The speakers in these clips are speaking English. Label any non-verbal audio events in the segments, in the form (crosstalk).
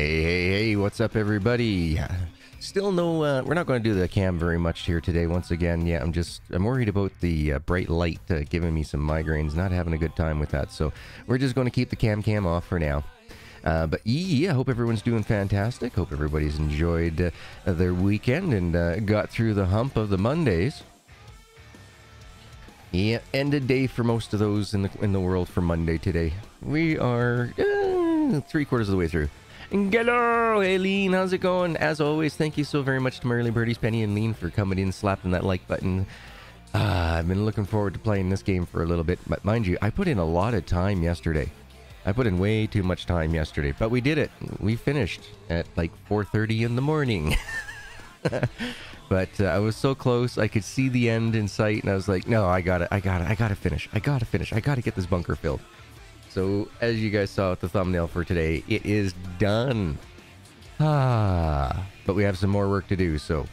Hey, hey, hey, what's up, everybody? Still no, uh, we're not going to do the cam very much here today. Once again, yeah, I'm just, I'm worried about the uh, bright light uh, giving me some migraines, not having a good time with that. So we're just going to keep the cam cam off for now. Uh, but yeah, I hope everyone's doing fantastic. Hope everybody's enjoyed uh, their weekend and uh, got through the hump of the Mondays. Yeah, end of day for most of those in the in the world for Monday today. We are three quarters of the way through. Hello, Aileen. How's it going? As always, thank you so very much to my early birdies, Penny and Lean, for coming in, slapping that like button. Uh, I've been looking forward to playing this game for a little bit, but mind you, I put in a lot of time yesterday. I put in way too much time yesterday, but we did it. We finished at like 4:30 in the morning. (laughs) but uh, I was so close. I could see the end in sight, and I was like, "No, I got it. I got it. I got to finish. I got to finish. I got to get this bunker filled." So, as you guys saw with the thumbnail for today, it is done. Ah, but we have some more work to do, so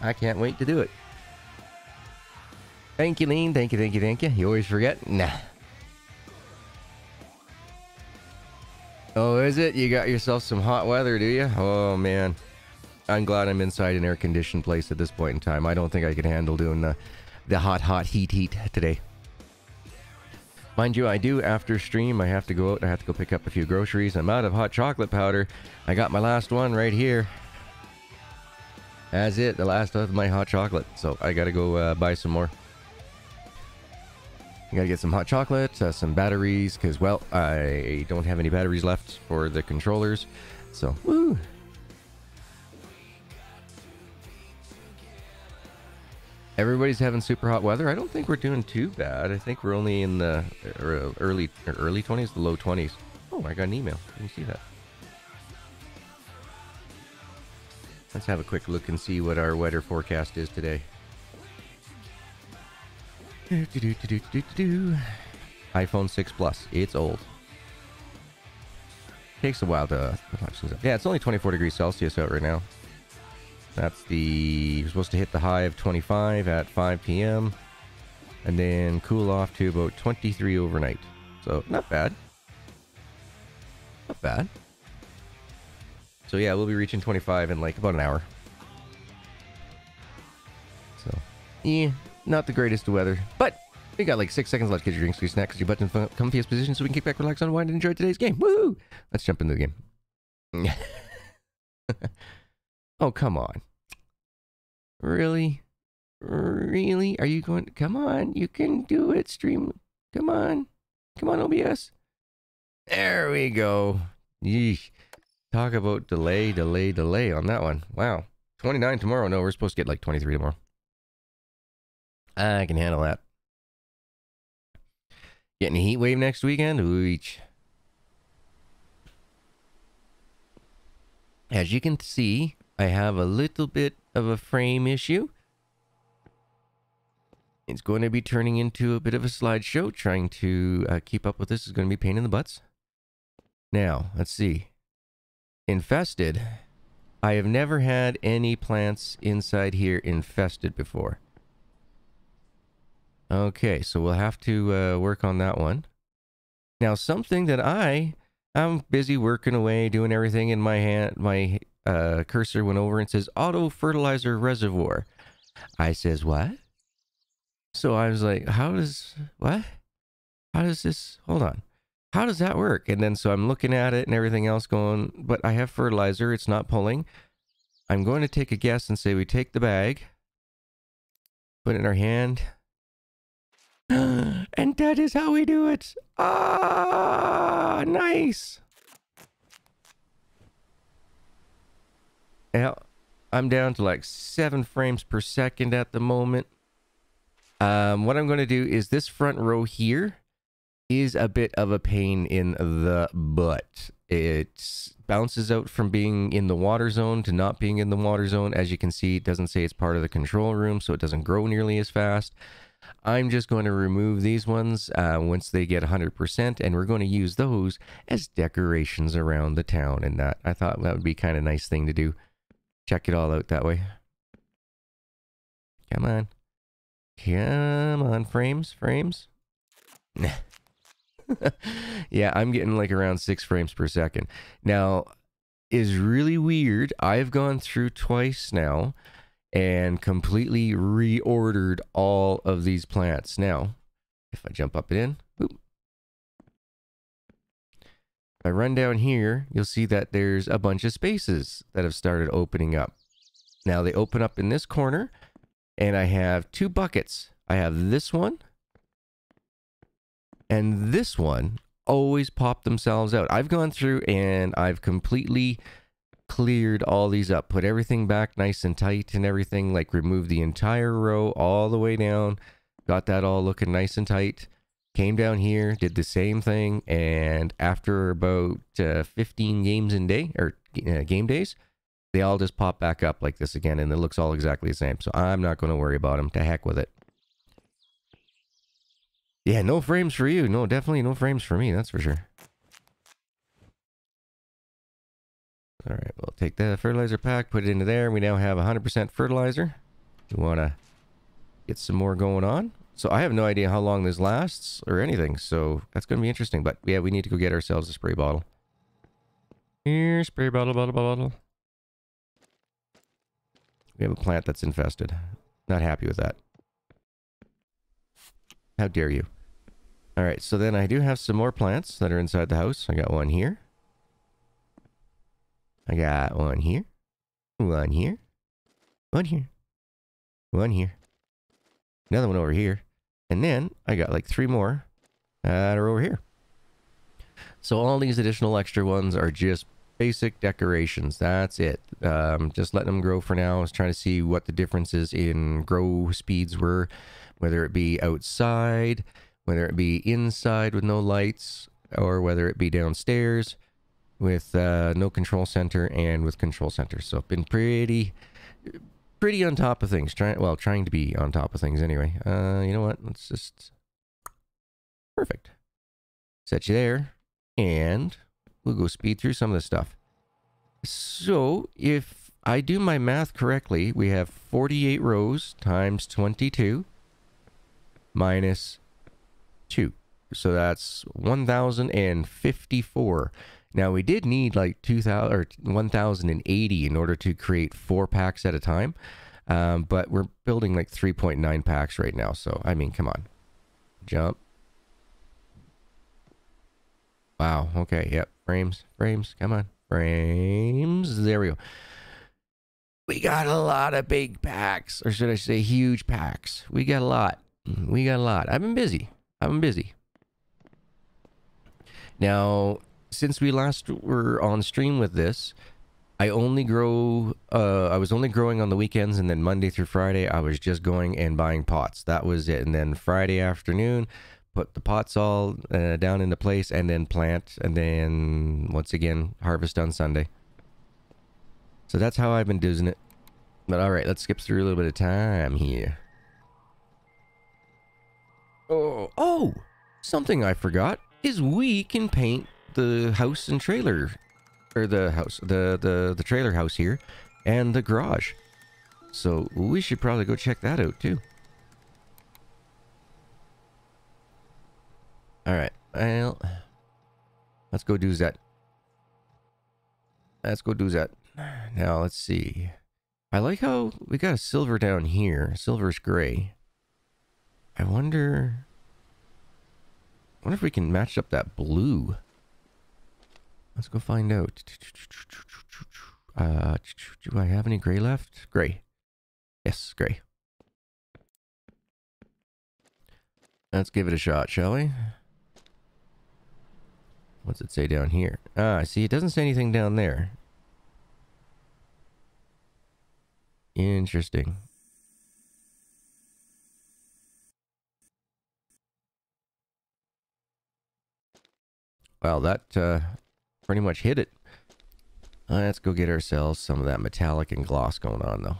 I can't wait to do it. Thank you, Lean. Thank you, thank you, thank you. You always forget? Nah. Oh, is it? You got yourself some hot weather, do you? Oh, man. I'm glad I'm inside an air-conditioned place at this point in time. I don't think I could handle doing the, the hot, hot heat heat today. Mind you, I do after stream. I have to go out. I have to go pick up a few groceries. I'm out of hot chocolate powder. I got my last one right here. That's it. The last of my hot chocolate. So I got to go uh, buy some more. I got to get some hot chocolate, uh, some batteries, because, well, I don't have any batteries left for the controllers. So, woo. Everybody's having super hot weather. I don't think we're doing too bad. I think we're only in the er, uh, early er, early 20s, the low 20s. Oh, I got an email. Can you see that? Let's have a quick look and see what our weather forecast is today. Do, do, do, iPhone 6 Plus. It's old. Takes a while to. Yeah, it's only 24 degrees Celsius out right now. That's the... Supposed to hit the high of 25 at 5 p.m. And then cool off to about 23 overnight. So, not bad. Not bad. So yeah, we'll be reaching 25 in like about an hour. So, yeah, not the greatest weather. But we got like six seconds left. Get your drinks, your snacks, your butt in the comfiest position so we can kick back, relax, unwind, and enjoy today's game. Woo! Let's jump into the game. (laughs) oh, come on. Really? Really? Are you going? Come on, you can do it, stream. Come on. Come on, OBS. There we go. Yeesh. Talk about delay, delay, delay on that one. Wow. 29 tomorrow. No, we're supposed to get like 23 tomorrow. I can handle that. Getting a heat wave next weekend? Ooch. As you can see, I have a little bit of a frame issue. It's going to be turning into a bit of a slideshow. Trying to uh, keep up with this is going to be pain in the butts. Now, let's see. Infested. I have never had any plants inside here infested before. Okay, so we'll have to uh, work on that one. Now, something that I I'm busy working away, doing everything in my hand, my uh, cursor went over and says auto fertilizer reservoir. I says, what? So I was like, how does, what? How does this, hold on. How does that work? And then so I'm looking at it and everything else going, but I have fertilizer. It's not pulling. I'm going to take a guess and say we take the bag, put it in our hand. (gasps) and that is how we do it. Ah, nice. Yeah, I'm down to like seven frames per second at the moment. Um, what I'm going to do is this front row here is a bit of a pain in the butt. It bounces out from being in the water zone to not being in the water zone. As you can see, it doesn't say it's part of the control room, so it doesn't grow nearly as fast. I'm just going to remove these ones uh, once they get 100%, and we're going to use those as decorations around the town. And that I thought that would be kind of nice thing to do check it all out that way. Come on. Come on, frames, frames. (laughs) yeah, I'm getting like around six frames per second. Now, is really weird. I've gone through twice now and completely reordered all of these plants. Now, if I jump up and in. I run down here, you'll see that there's a bunch of spaces that have started opening up. Now they open up in this corner and I have two buckets. I have this one and this one always pop themselves out. I've gone through and I've completely cleared all these up, put everything back nice and tight and everything, like removed the entire row all the way down, got that all looking nice and tight. Came down here, did the same thing, and after about uh, 15 games in day or uh, game days, they all just pop back up like this again, and it looks all exactly the same. So I'm not going to worry about them. To heck with it. Yeah, no frames for you. No, definitely no frames for me. That's for sure. All right, we'll take the fertilizer pack, put it into there. We now have 100% fertilizer. We want to get some more going on. So I have no idea how long this lasts or anything. So that's going to be interesting. But yeah, we need to go get ourselves a spray bottle. Here, spray bottle, bottle, bottle. We have a plant that's infested. Not happy with that. How dare you? All right, so then I do have some more plants that are inside the house. I got one here. I got one here. One here. One here. One here. Another one over here. And then I got like three more that are over here. So all these additional extra ones are just basic decorations. That's it. Um, just letting them grow for now. I was trying to see what the differences in grow speeds were, whether it be outside, whether it be inside with no lights or whether it be downstairs with uh, no control center and with control center. So been pretty, pretty on top of things. Trying well, trying to be on top of things anyway. Uh, you know what? Let's just perfect. Set you there, and we'll go speed through some of this stuff. So if I do my math correctly, we have 48 rows times 22 minus 2. So that's 1,054. Now we did need like 2,000 or 1,080 in order to create four packs at a time. Um, but we're building like 3.9 packs right now. So, I mean, come on. Jump. Wow. Okay. Yep. Frames. Frames. Come on. Frames. There we go. We got a lot of big packs, or should I say huge packs. We got a lot. We got a lot. I've been busy. I've been busy. Now, since we last were on stream with this, I only grow, uh, I was only growing on the weekends and then Monday through Friday, I was just going and buying pots. That was it. And then Friday afternoon, put the pots all uh, down into place and then plant and then once again, harvest on Sunday. So that's how I've been doing it. But all right, let's skip through a little bit of time here. Oh, oh, something I forgot is we can paint the house and trailer, or the house, the, the, the trailer house here, and the garage. So we should probably go check that out too. Alright, well, let's go do that. Let's go do that. Now, let's see. I like how we got a silver down here. Silver's gray. I wonder... I wonder if we can match up that blue. Let's go find out. Uh, do I have any gray left? Gray. Yes, gray. Let's give it a shot, shall we? What's it say down here? Ah, see, it doesn't say anything down there. Interesting. Well, that uh, pretty much hit it. let's go get ourselves some of that metallic and gloss going on, though.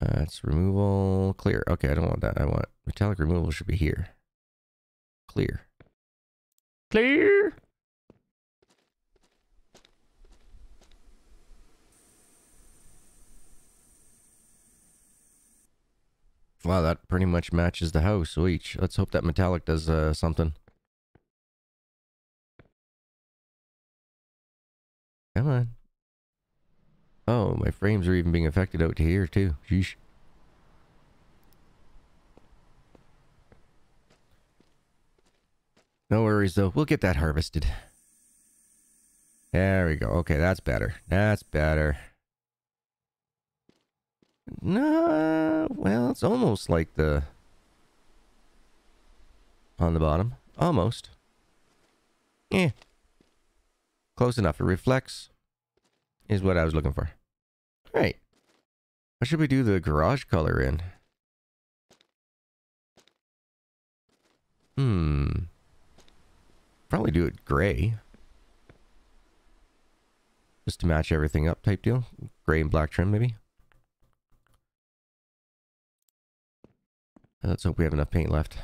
That's removal clear. Okay, I don't want that. I want metallic removal should be here. Clear. Clear. Wow, that pretty much matches the house. Sweet. Let's hope that metallic does uh, something. Come on. Oh, my frames are even being affected out to here too. Sheesh. No worries though. We'll get that harvested. There we go. Okay, that's better. That's better. No, well, it's almost like the on the bottom. Almost. Yeah. Close enough. It reflects is what I was looking for. All right. What should we do the garage color in? Hmm. Probably do it gray. Just to match everything up type deal. Gray and black trim maybe. Let's hope we have enough paint left.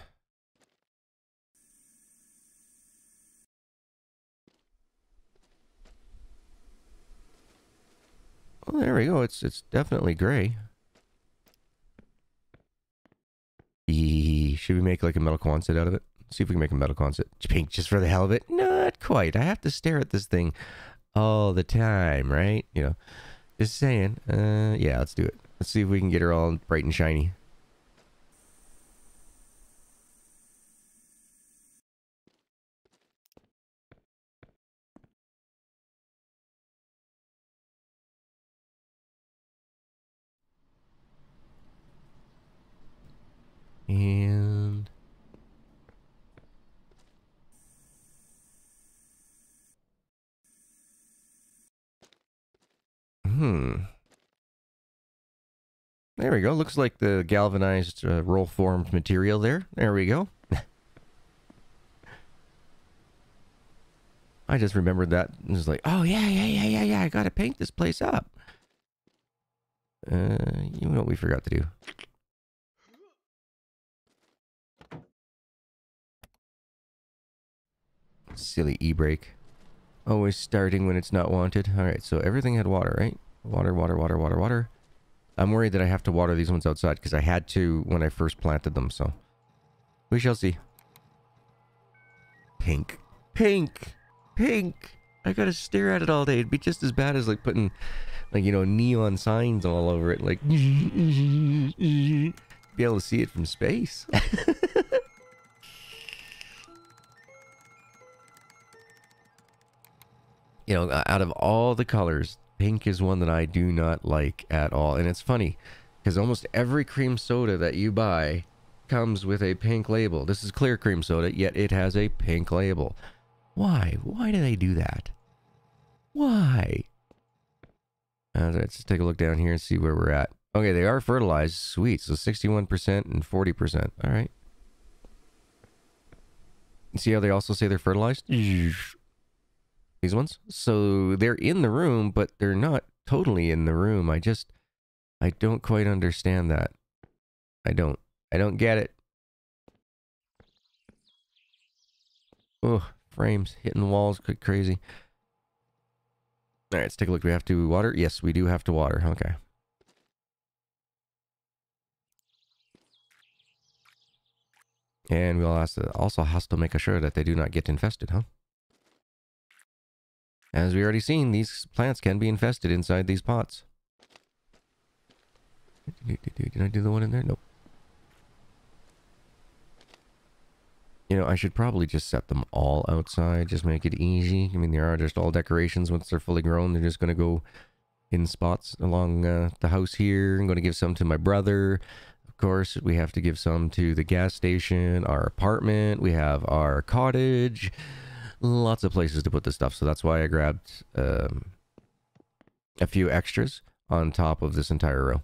There we go. It's it's definitely gray. Should we make like a metal Quonset out of it? See if we can make a metal Quonset. Pink just for the hell of it? Not quite. I have to stare at this thing all the time, right? You know, just saying. Uh, yeah, let's do it. Let's see if we can get her all bright and shiny. And... Hmm. There we go. Looks like the galvanized uh, roll formed material there. There we go. (laughs) I just remembered that. It was like, oh, yeah, yeah, yeah, yeah, yeah. I got to paint this place up. Uh, you know what we forgot to do. Silly e-brake. Always starting when it's not wanted. Alright, so everything had water, right? Water, water, water, water, water. I'm worried that I have to water these ones outside because I had to when I first planted them, so... We shall see. Pink. Pink! Pink! I gotta stare at it all day. It'd be just as bad as like putting, like, you know, neon signs all over it. Like, (laughs) be able to see it from space. (laughs) you know, out of all the colors, pink is one that I do not like at all. And it's funny because almost every cream soda that you buy comes with a pink label. This is clear cream soda, yet it has a pink label. Why? Why do they do that? Why? Uh, let's just take a look down here and see where we're at. Okay, they are fertilized. Sweet. So 61% and 40%. All right. See how they also say they're fertilized? These ones. So they're in the room, but they're not totally in the room. I just, I don't quite understand that. I don't, I don't get it. Oh, frames hitting the walls, crazy. All right, let's take a look. We have to water? Yes, we do have to water. Okay. And we'll also also have to make sure that they do not get infested, huh? As we already seen, these plants can be infested inside these pots. Did I do the one in there? Nope. You know, I should probably just set them all outside, just make it easy. I mean, they are just all decorations. Once they're fully grown, they're just going to go in spots along uh, the house here. I'm going to give some to my brother. Of course, we have to give some to the gas station, our apartment. We have our cottage lots of places to put this stuff. So that's why I grabbed um, a few extras on top of this entire row.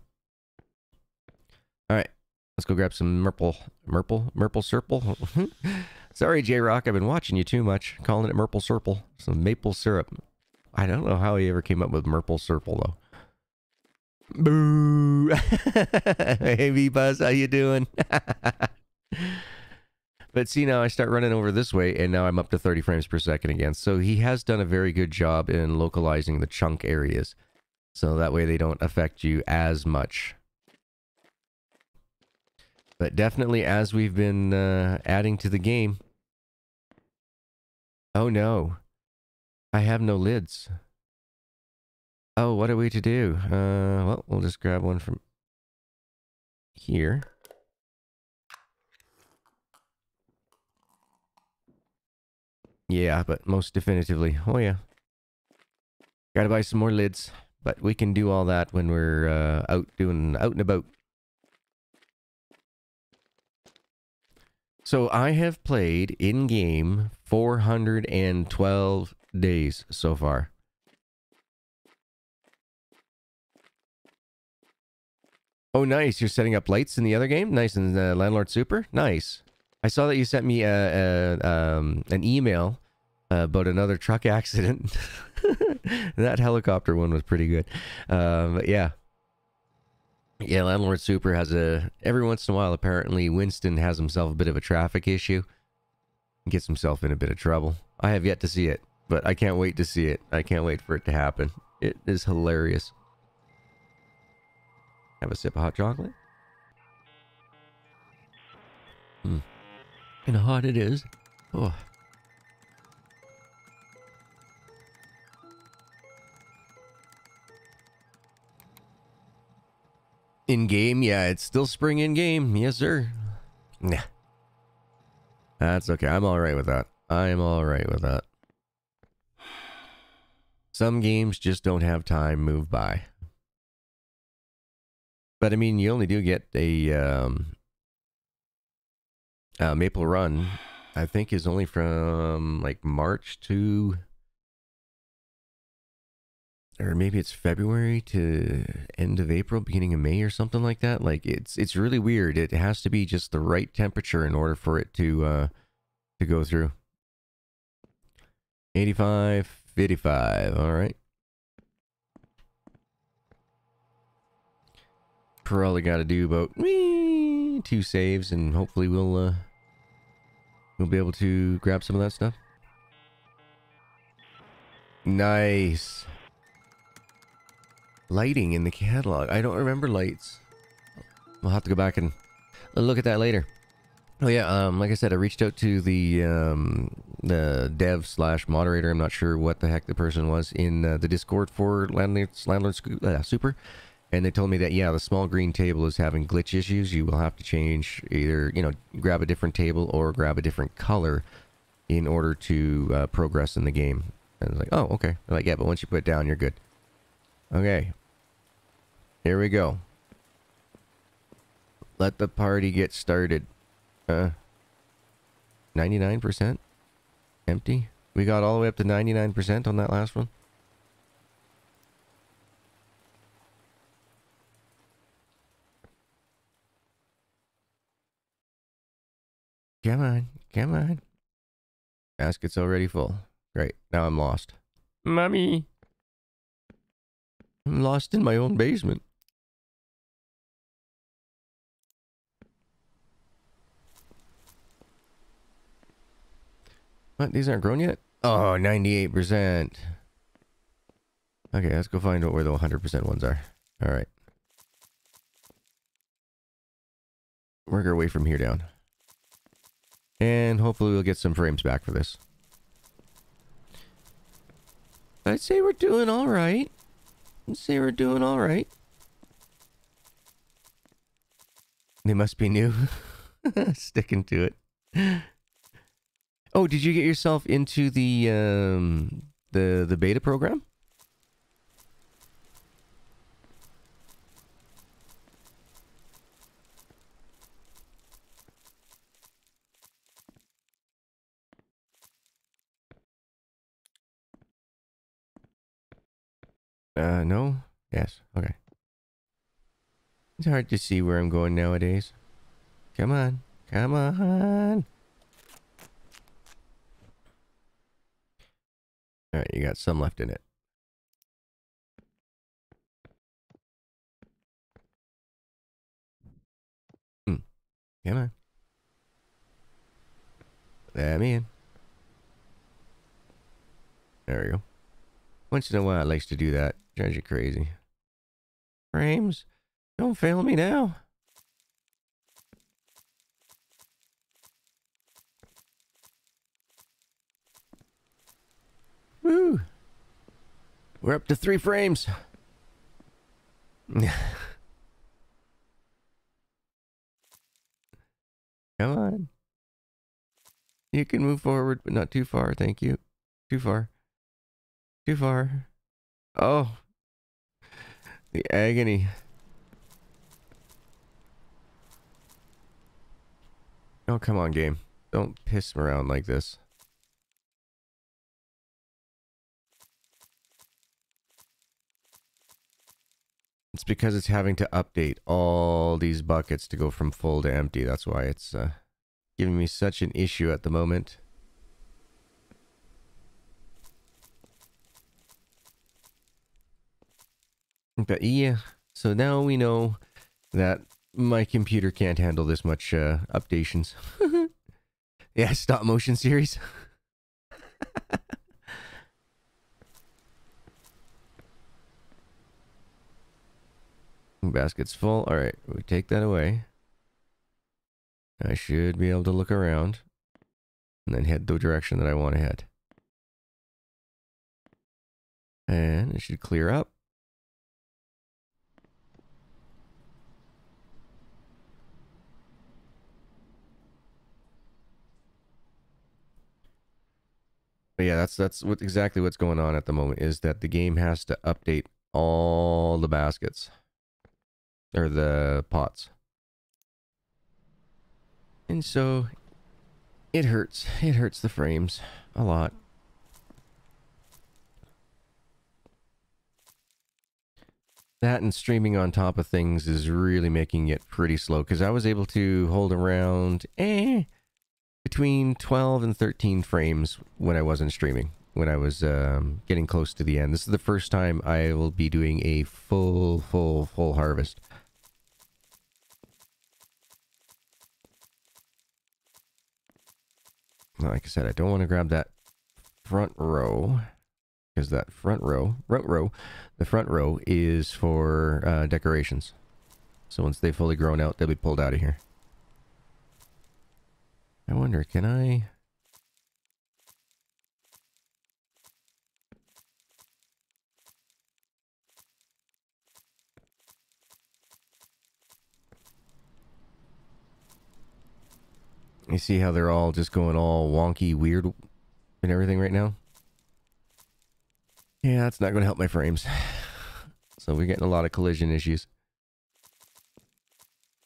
All right, let's go grab some Merple, Merple, Merple Serple. (laughs) Sorry, J-Rock, I've been watching you too much, calling it Merple Serple. Some maple syrup. I don't know how he ever came up with Merple Serple, though. Boo! (laughs) hey, V-Buzz, how you doing? (laughs) But see, now I start running over this way, and now I'm up to 30 frames per second again. So he has done a very good job in localizing the chunk areas. So that way they don't affect you as much. But definitely as we've been uh, adding to the game... Oh no. I have no lids. Oh, what are we to do? Uh, well, we'll just grab one from here. Yeah, but most definitively. Oh, yeah. Gotta buy some more lids. But we can do all that when we're uh, out doing out and about. So I have played in game 412 days so far. Oh, nice. You're setting up lights in the other game? Nice. And uh, Landlord Super? Nice. I saw that you sent me a, a um, an email about another truck (laughs) accident. (laughs) that helicopter one was pretty good. Um, but yeah. Yeah, Landlord Super has a... Every once in a while, apparently, Winston has himself a bit of a traffic issue. Gets himself in a bit of trouble. I have yet to see it, but I can't wait to see it. I can't wait for it to happen. It is hilarious. Have a sip of hot chocolate. Hmm. And hot it is. Oh. In game, yeah, it's still spring in game. Yes, sir. Nah. That's okay. I'm alright with that. I'm alright with that. Some games just don't have time move by. But I mean, you only do get a um, uh, Maple Run. I think is only from like March to or maybe it's February to end of April, beginning of May or something like that. Like it's it's really weird. It has to be just the right temperature in order for it to uh to go through. 85, 55. All right. Probably got to do about wee, two saves, and hopefully we'll uh we'll be able to grab some of that stuff. Nice lighting in the catalog. I don't remember lights. We'll have to go back and look at that later. Oh yeah, um, like I said, I reached out to the um, the dev slash moderator. I'm not sure what the heck the person was in uh, the Discord for Landlords Landlord uh, Super, and they told me that yeah, the small green table is having glitch issues. You will have to change either you know grab a different table or grab a different color in order to uh, progress in the game. And I was like, oh okay. Like yeah, but once you put it down, you're good. Okay. Here we go. Let the party get started. Uh, 99% empty? We got all the way up to 99% on that last one? Come on, come on. Basket's already full. Great, now I'm lost. Mommy. I'm lost in my own basement. What? These aren't grown yet? Oh, 98%. Okay, let's go find out where the 100% ones are. Alright. Work our way from here down. And hopefully we'll get some frames back for this. I'd say we're doing alright. I'd say we're doing alright. They must be new. (laughs) Sticking to it. Oh, did you get yourself into the um, the the beta program? Uh, no? Yes. Okay. It's hard to see where I'm going nowadays. Come on. Come on. Alright, you got some left in it. Hmm. Come on. Let me in. There we go. Once in a while, it likes to do that. Drives you crazy. Frames, don't fail me now. Woo! We're up to three frames. (laughs) Come on. You can move forward, but not too far. Thank you. Too far. Too far. Oh. The agony. Oh, come on, game. Don't piss him around like this. It's because it's having to update all these buckets to go from full to empty. That's why it's uh, giving me such an issue at the moment. But yeah, so now we know that my computer can't handle this much uh, updations. (laughs) yeah, stop motion series. (laughs) Basket's full. All right, we take that away. I should be able to look around and then head the direction that I want to head. And it should clear up. But yeah, that's that's what exactly what's going on at the moment is that the game has to update all the baskets or the pots. And so it hurts. It hurts the frames a lot. That and streaming on top of things is really making it pretty slow because I was able to hold around eh, between 12 and 13 frames when I wasn't streaming, when I was um, getting close to the end. This is the first time I will be doing a full, full, full harvest. like I said, I don't want to grab that front row because that front row, front row, the front row is for uh, decorations. So once they've fully grown out, they'll be pulled out of here. I wonder, can I... You see how they're all just going all wonky, weird, and everything right now? Yeah, that's not going to help my frames. (sighs) So we're getting a lot of collision issues.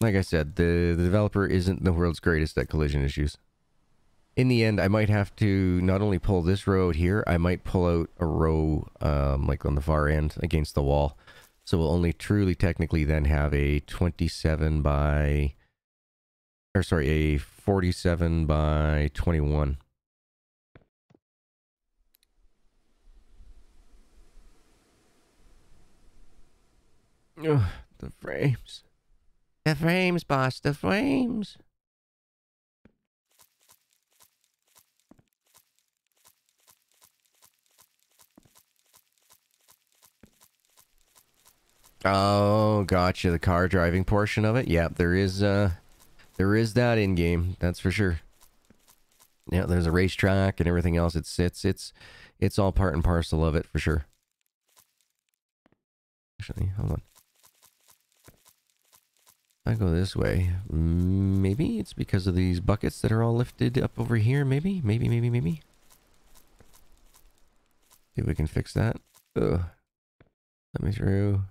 Like I said, the, the developer isn't the world's greatest at collision issues. In the end, I might have to not only pull this row out here, I might pull out a row um, like on the far end against the wall. So we'll only truly technically then have a 27 by or sorry, a 47 by 21. Ugh, the frames. The frames, boss, the frames. Oh, gotcha. The car driving portion of it. Yeah, there is, uh, there is that in game, that's for sure. Yeah, there's a racetrack and everything else. It's it's it's it's all part and parcel of it for sure. Actually, hold on. I go this way. Maybe it's because of these buckets that are all lifted up over here. Maybe, maybe, maybe, maybe. See if we can fix that. Ugh. Let me through.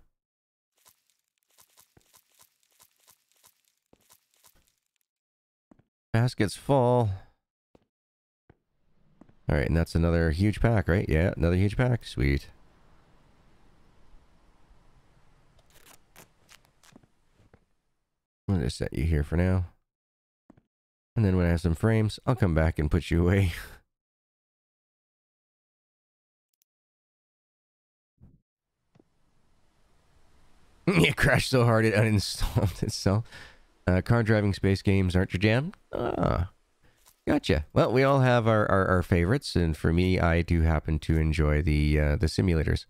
Baskets full. Alright, and that's another huge pack, right? Yeah, another huge pack. Sweet. I'm to set you here for now. And then when I have some frames, I'll come back and put you away. (laughs) it crashed so hard it uninstalled (laughs) itself. Uh, car driving space games aren't your jam? Ah, gotcha. Well, we all have our, our, our favorites, and for me, I do happen to enjoy the uh, the simulators.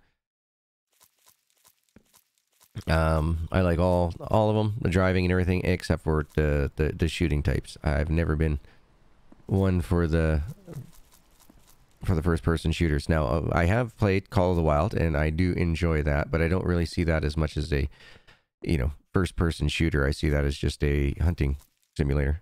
Um, I like all all of them, the driving and everything, except for the, the, the shooting types. I've never been one for the for the first person shooters. Now, uh, I have played Call of the Wild and I do enjoy that, but I don't really see that as much as a, you know, first person shooter. I see that as just a hunting simulator.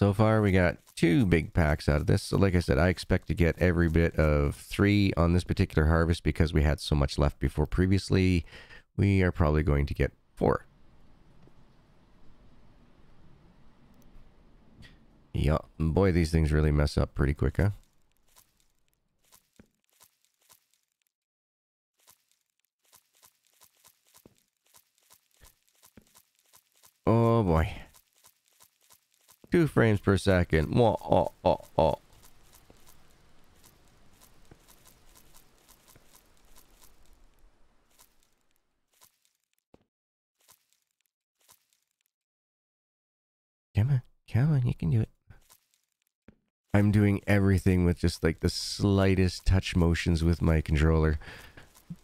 So far, we got two big packs out of this. So like I said, I expect to get every bit of three on this particular harvest because we had so much left before previously. We are probably going to get four. Yeah, boy, these things really mess up pretty quick, huh? Oh boy. Two frames per second. Oh, oh, oh, oh. Come on, come on, you can do it. I'm doing everything with just like the slightest touch motions with my controller.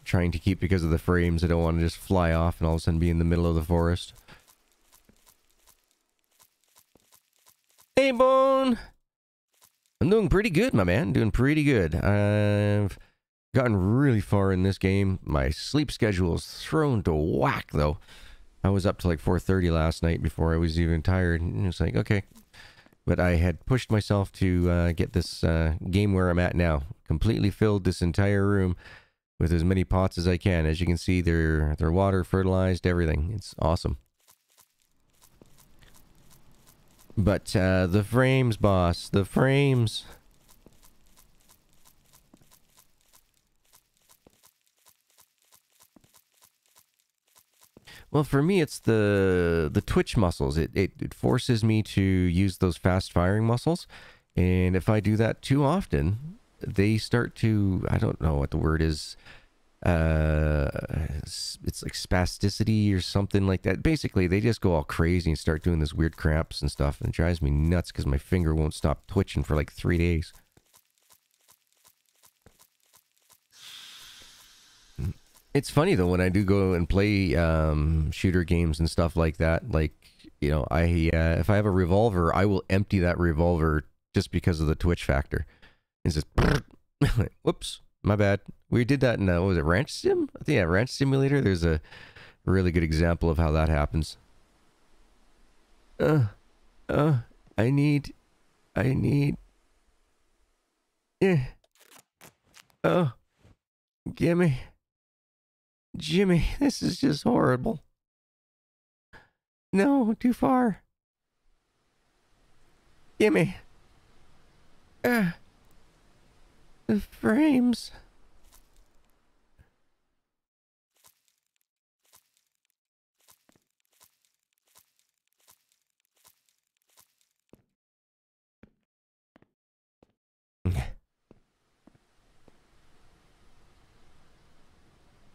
Trying to keep because of the frames. I don't want to just fly off and all of a sudden be in the middle of the forest. Hey, Bone! I'm doing pretty good, my man. Doing pretty good. I've gotten really far in this game. My sleep schedule is thrown to whack, though. I was up to like 4.30 last night before I was even tired. And it's like, okay. But I had pushed myself to uh, get this uh, game where I'm at now. Completely filled this entire room with as many pots as I can. As you can see, they're, they're water, fertilized, everything. It's awesome. But uh, the frames, boss. The frames. Well, for me, it's the the twitch muscles. It, it, it forces me to use those fast firing muscles, and if I do that too often, they start to I don't know what the word is uh it's like spasticity or something like that. Basically they just go all crazy and start doing this weird cramps and stuff and it drives me nuts because my finger won't stop twitching for like three days. It's funny though when i do go and play um shooter games and stuff like that like you know i uh, if i have a revolver i will empty that revolver just because of the twitch factor. It's just (laughs) whoops my bad. We did that in, uh, what was it, Ranch Sim? I think, yeah, Ranch Simulator. There's a really good example of how that happens. Uh, uh, I need, I need, yeah. Oh, gimme. Jimmy, this is just horrible. No, too far. Gimme. Uh. The frames.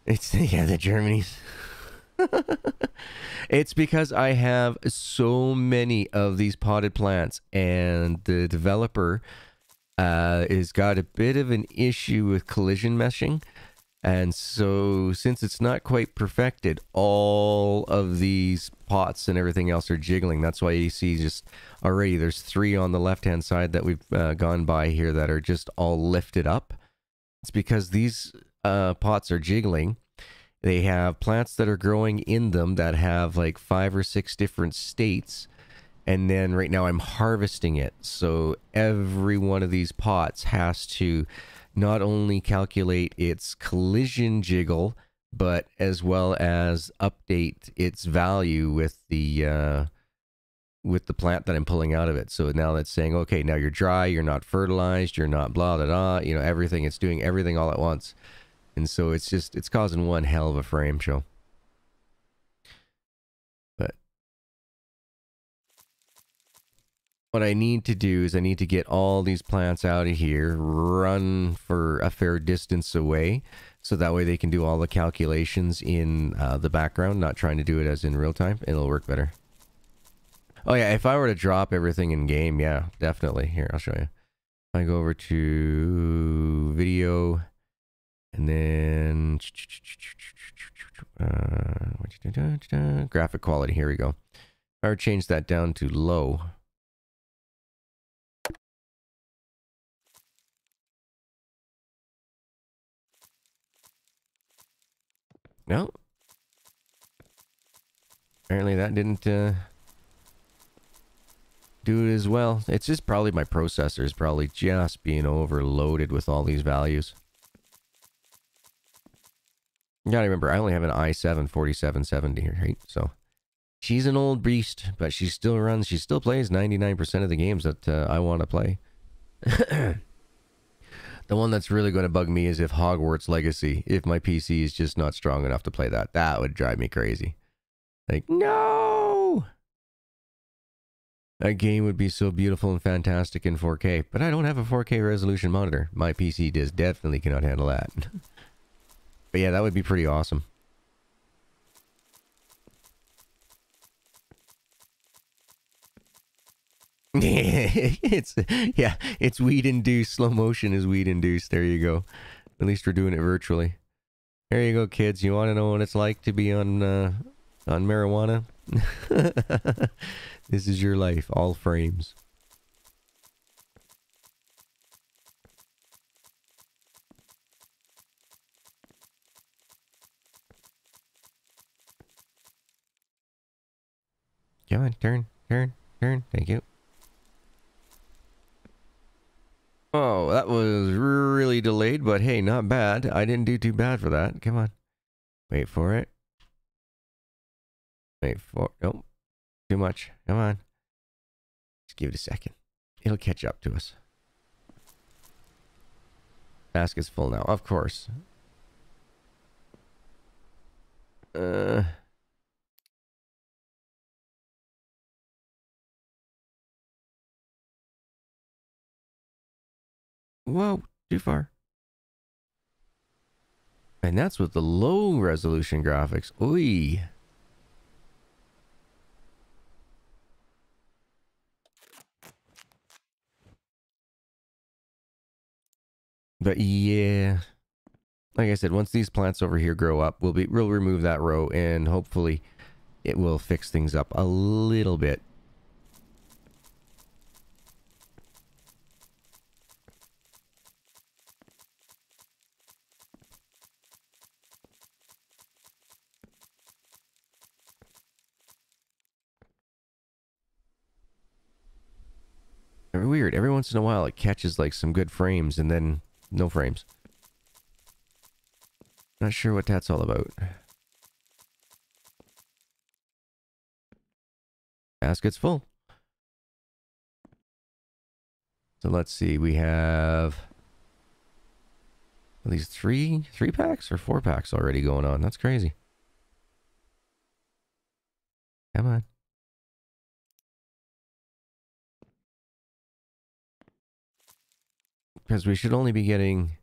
It's (laughs) yeah, the Germany's. (laughs) it's because I have so many of these potted plants, and the developer uh, is got a bit of an issue with collision meshing. And so, since it's not quite perfected, all of these pots and everything else are jiggling. That's why you see just already there's three on the left hand side that we've uh, gone by here that are just all lifted up. It's because these uh, pots are jiggling. They have plants that are growing in them that have like five or six different states and then right now I'm harvesting it. So every one of these pots has to not only calculate its collision jiggle, but as well as update its value with the uh, with the plant that I'm pulling out of it. So now that's saying, okay, now you're dry, you're not fertilized, you're not blah blah blah. You know everything. It's doing everything all at once, and so it's just it's causing one hell of a frame show. What I need to do is I need to get all these plants out of here, run for a fair distance away, so that way they can do all the calculations in uh, the background, not trying to do it as in real time. It'll work better. Oh yeah, if I were to drop everything in game, yeah, definitely. Here, I'll show you. I go over to video, and then Uh, graphic quality. Here we go. I would change that down to low. No. Apparently that didn't uh, do it as well. It's just probably my processor is probably just being overloaded with all these values. You gotta remember, I only have an i7 4770 here, right? So she's an old beast, but she still runs, she still plays 99% of the games that uh, I want to play. (clears throat) the one that's really going to bug me is if Hogwarts Legacy, if my PC is just not strong enough to play that. That would drive me crazy. Like, no! That game would be so beautiful and fantastic in 4K, but I don't have a 4K resolution monitor. My PC just definitely cannot handle that. (laughs) but yeah, that would be pretty awesome. (laughs) it's yeah, it's weed induced. Slow motion is weed induced. There you go. At least we're doing it virtually. There you go, kids. You want to know what it's like to be on uh, on marijuana? (laughs) this is your life, all frames. Come on, turn, turn, turn. Thank you. Oh, that was really delayed, but hey, not bad. I didn't do too bad for that. Come on. Wait for it. Wait for Nope. Too much. Come on. Just give it a second. It'll catch up to us. Basket's full now. Of course. Uh... Whoa, too far. And that's with the low resolution graphics. Oi. But yeah, like I said, once these plants over here grow up, we'll be we'll remove that row and hopefully it will fix things up a little bit. Weird. Every once in a while, it catches like some good frames and then no frames. Not sure what that's all about. Basket's full. So let's see, we have at least three three packs or four packs already going on. That's crazy. Come on. Because we should only be getting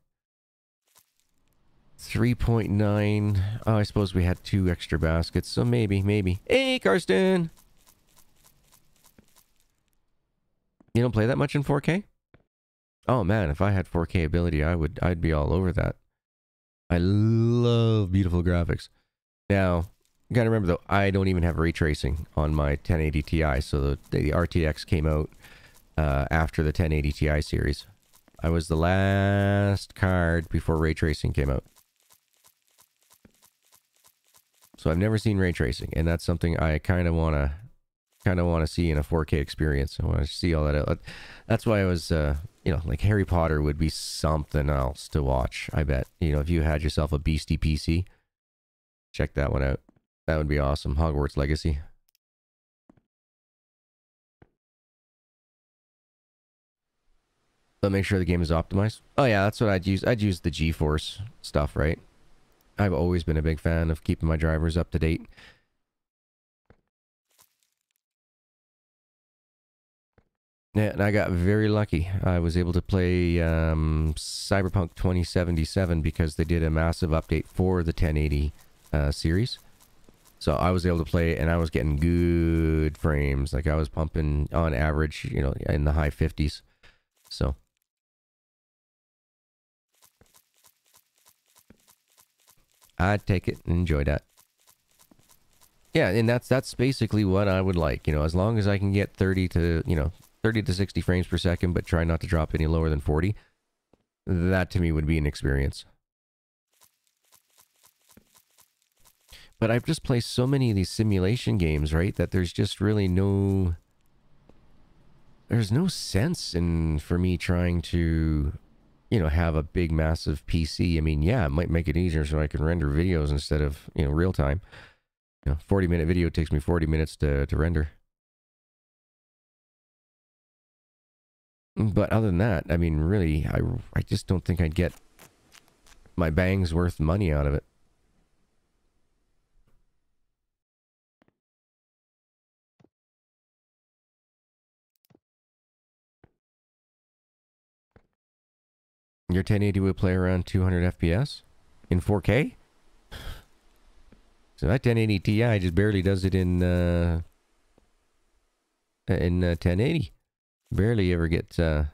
3.9. Oh, I suppose we had two extra baskets, so maybe, maybe. Hey, Karsten! You don't play that much in 4K? Oh man, if I had 4K ability, I would I'd be all over that. I love beautiful graphics. Now, you gotta remember though, I don't even have ray tracing on my 1080 Ti, so the, the RTX came out uh, after the 1080 Ti series. I was the last card before ray tracing came out. So I've never seen ray tracing, and that's something I kind of want to kind of want to see in a 4K experience. I want to see all that out. That's why I was, uh, you know, like Harry Potter would be something else to watch. I bet. You know, if you had yourself a beastie PC, check that one out. That would be awesome. Hogwarts Legacy. But make sure the game is optimized. Oh yeah, that's what I'd use. I'd use the GeForce stuff, right? I've always been a big fan of keeping my drivers up to date. Yeah, and I got very lucky. I was able to play um, Cyberpunk 2077 because they did a massive update for the 1080 uh, series. So I was able to play and I was getting good frames. Like I was pumping on average, you know, in the high 50s. So I'd take it and enjoy that. Yeah, and that's that's basically what I would like. You know, as long as I can get 30 to, you know, 30 to 60 frames per second, but try not to drop any lower than 40. That to me would be an experience. But I've just played so many of these simulation games, right? That there's just really no there's no sense in for me trying to you know have a big massive PC. I mean, yeah, it might make it easier so I can render videos instead of, you know, real time. You know, 40 minute video takes me 40 minutes to to render. Mm, but other than that, I mean, really, I, I just don't think I'd get my bangs worth money out of it. Your 1080 would play around 200 FPS in 4K? So that 1080 Ti just barely does it in uh, in uh, 1080. Barely ever get uh,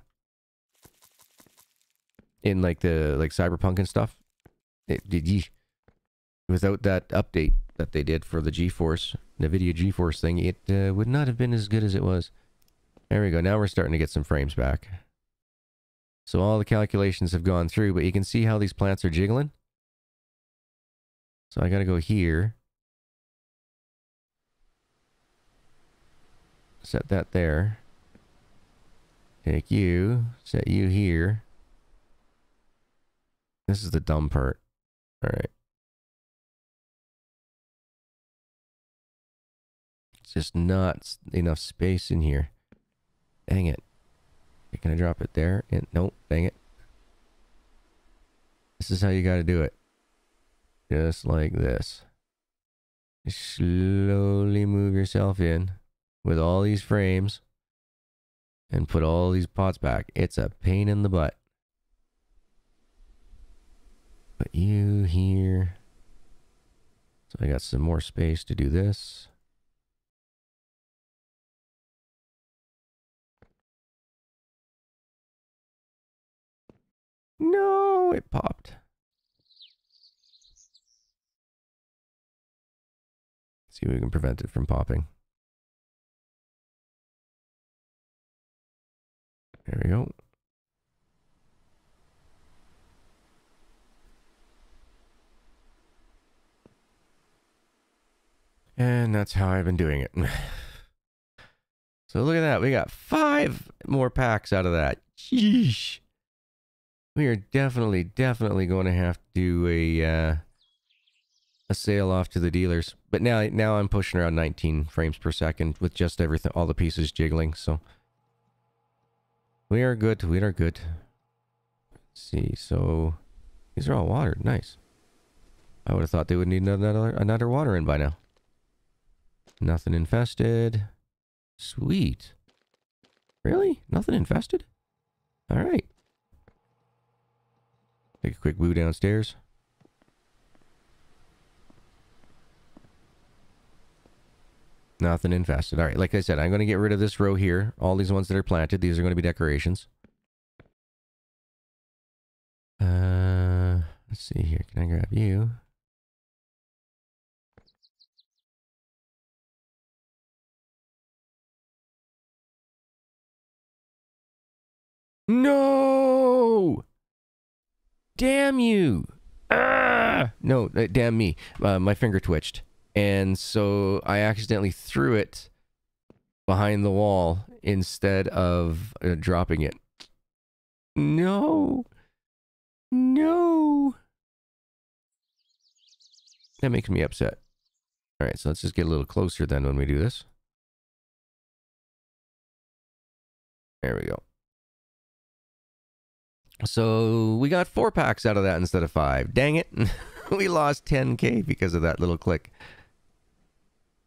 in like the like cyberpunk and stuff. It, did without that update that they did for the GeForce, NVIDIA GeForce thing, it uh, would not have been as good as it was. There we go. Now we're starting to get some frames back. So all the calculations have gone through, but you can see how these plants are jiggling. So I got to go here. Set that there. Take you, set you here. This is the dumb part. All right. It's just not enough space in here. Dang it. Can I drop it there? And, nope, dang it. This is how you got to do it. Just like this. slowly move yourself in with all these frames and put all these pots back. It's a pain in the butt. Put you here. So I got some more space to do this. No, it popped. see if we can prevent it from popping. There we go. And that's how I've been doing it. (sighs) so look at that. We got five more packs out of that. Sheesh we are definitely, definitely going to have to do a uh, a sale off to the dealers. But now, now I'm pushing around 19 frames per second with just everything, all the pieces jiggling. So we are good. We are good. Let's see, so these are all watered. Nice. I would have thought they would need another another water in by now. Nothing infested. Sweet. Really? Nothing infested? All right. Take a quick boo downstairs. Nothing infested. All right, like I said, I'm going to get rid of this row here. All these ones that are planted, these are going to be decorations. Uh, let's see here. Can I grab you? No! Damn you. Ah! No, uh, damn me. Uh, my finger twitched. And so I accidentally threw it behind the wall instead of uh, dropping it. No. No. That makes me upset. All right, so let's just get a little closer then when we do this. There we go. So we got four packs out of that instead of five. Dang it. (laughs) we lost 10k because of that little click.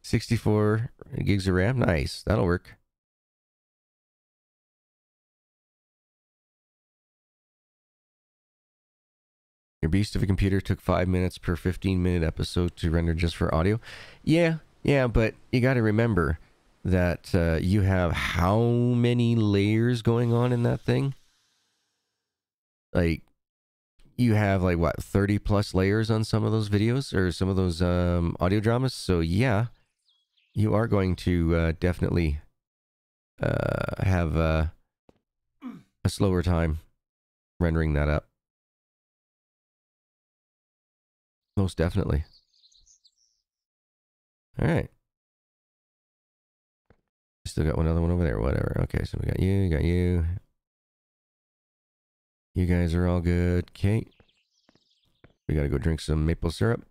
64 gigs of RAM. Nice. That'll work. Your beast of a computer took five minutes per 15 minute episode to render just for audio. Yeah, yeah, but you got to remember that uh, you have how many layers going on in that thing? Like you have like what 30 plus layers on some of those videos or some of those um, audio dramas so yeah you are going to uh, definitely uh, have uh, a slower time rendering that up. Most definitely. All right. Still got one other one over there. Whatever. Okay, so we got you, got you. You guys are all good. Okay. We gotta go drink some maple syrup.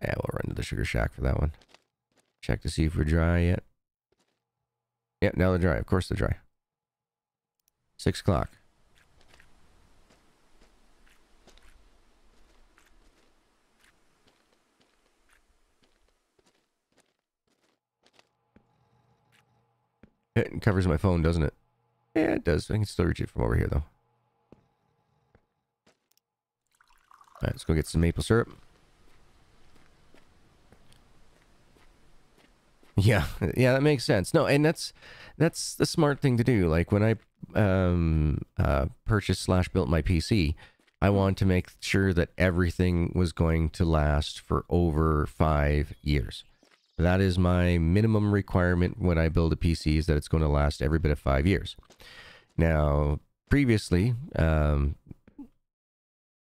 Yeah, we'll run to the sugar shack for that one. Check to see if we're dry yet. Yep, now they're dry. Of course they're dry. Six o'clock. It covers my phone, doesn't it? Yeah, it does. I can still reach it from over here, though. Alright, let's go get some maple syrup. (laughs) Yeah, yeah, that makes sense. No, and that's that's the smart thing to do. Like when I um uh purchased slash built my PC, I wanted to make sure that everything was going to last for over five years. That is my minimum requirement when I build a PC is that it's going to last every bit of five years. Now, previously, um,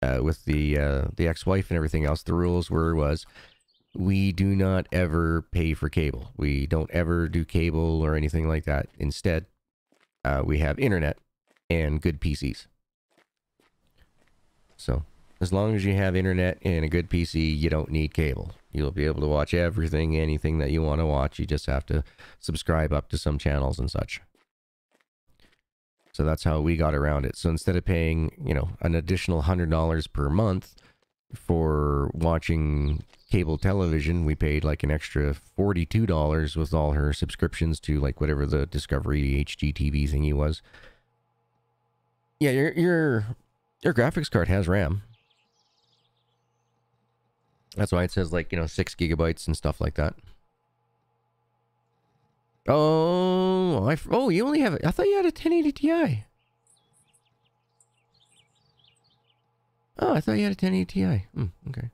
uh, with the uh, the ex-wife and everything else, the rules were was we do not ever pay for cable. We don't ever do cable or anything like that. Instead, uh, we have internet and good PCs. So as long as you have internet and a good PC, you don't need cable. You'll be able to watch everything, anything that you want to watch. You just have to subscribe up to some channels and such. So that's how we got around it. So instead of paying, you know, an additional $100 per month for watching cable television, we paid like an extra $42 with all her subscriptions to like whatever the Discovery HGTV thingy was. Yeah, your your your graphics card has RAM. That's why it says like, you know, six gigabytes and stuff like that. Oh, I, oh, you only have, I thought you had a 1080 Ti. Oh, I thought you had a 1080 Ti. Hmm, okay.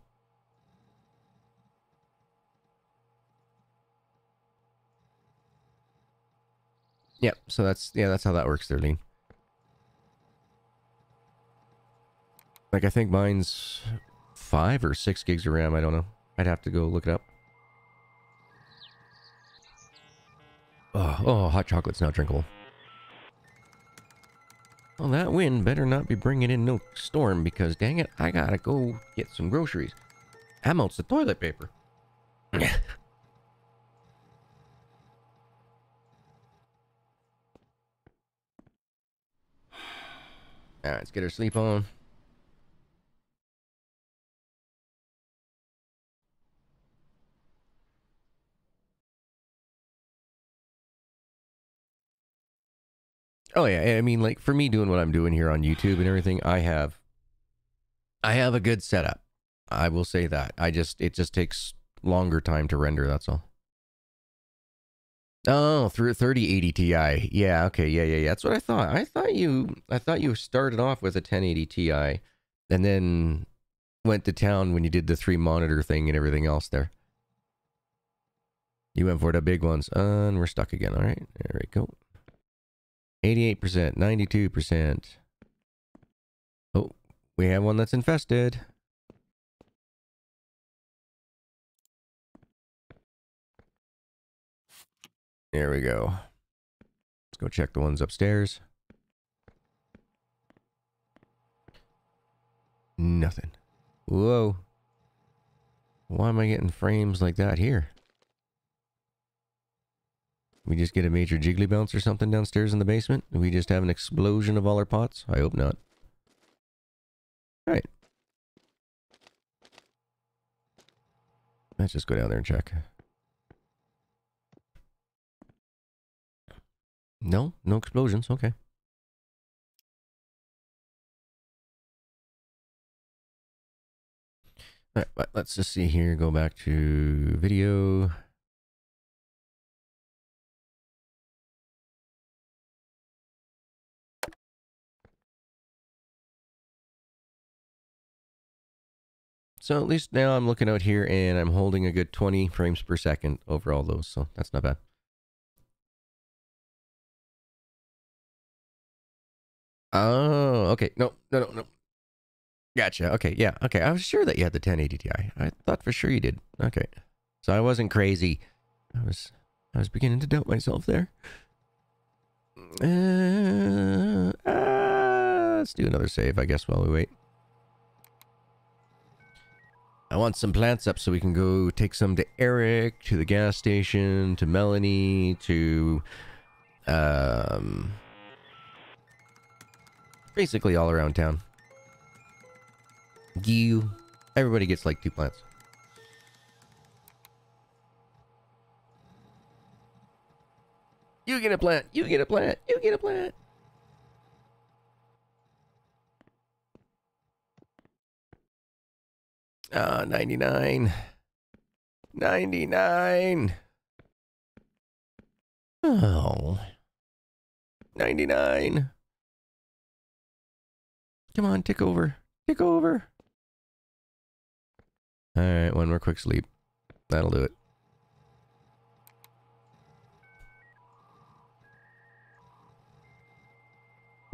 Yep, so that's, yeah, that's how that works there, Lean. Like, I think mine's five or six gigs of RAM. I don't know. I'd have to go look it up. Oh, oh hot chocolate's now drinkable. Well, that wind better not be bringing in no storm because, dang it, I gotta go get some groceries. That melts the toilet paper. (coughs) Alright, let's get her sleep on. Oh yeah, I mean, like for me doing what I'm doing here on YouTube and everything, I have, I have a good setup. I will say that. I just it just takes longer time to render. That's all. Oh, through 3080 Ti. Yeah, okay, yeah, yeah, yeah. That's what I thought. I thought you, I thought you started off with a 1080 Ti, and then went to town when you did the three monitor thing and everything else there. You went for the big ones, uh, and we're stuck again. All right, there we go. 88%, 92%. Oh, we have one that's infested. There we go. Let's go check the ones upstairs. Nothing. Whoa. Why am I getting frames like that here? We just get a major jiggly bounce or something downstairs in the basement? we just have an explosion of all our pots? I hope not. Alright. Let's just go down there and check. No? No explosions? Okay. Alright, let's just see here. Go back to video. So at least now I'm looking out here and I'm holding a good 20 frames per second over all those. So that's not bad. Oh, okay. No, no, no, no. Gotcha. Okay, yeah. Okay, I was sure that you had the 1080 Ti. I thought for sure you did. Okay, so I wasn't crazy. I was, I was beginning to doubt myself there. Uh, uh, let's do another save, I guess, while we wait. I want some plants up so we can go take some to Eric, to the gas station, to Melanie, to um, basically all around town. You, everybody gets like two plants. You get a plant. You get a plant. You get a plant. Ah, 99. 99. Oh. 99. Come on, tick over. Tick over. All right, one more quick sleep. That'll do it.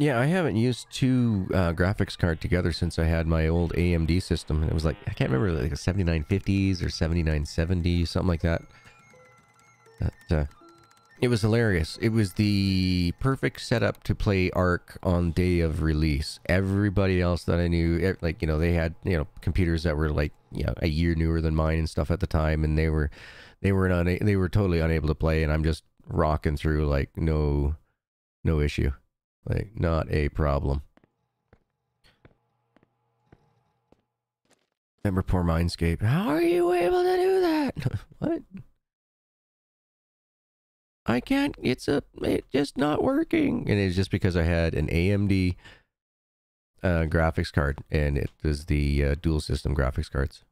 Yeah, I haven't used two uh, graphics card together since I had my old AMD system. It was like, I can't remember, like a 7950s or 7970, something like that. But, uh, it was hilarious. It was the perfect setup to play Ark on day of release. Everybody else that I knew, like, you know, they had, you know, computers that were like, you know, a year newer than mine and stuff at the time. And they were, they were not, they were totally unable to play. And I'm just rocking through like no, no issue. Like, not a problem. Remember poor Mindscape. How are you able to do that? (laughs) what? I can't, it's a, it just not working. And it's just because I had an AMD uh, graphics card and it was the uh, dual system graphics cards.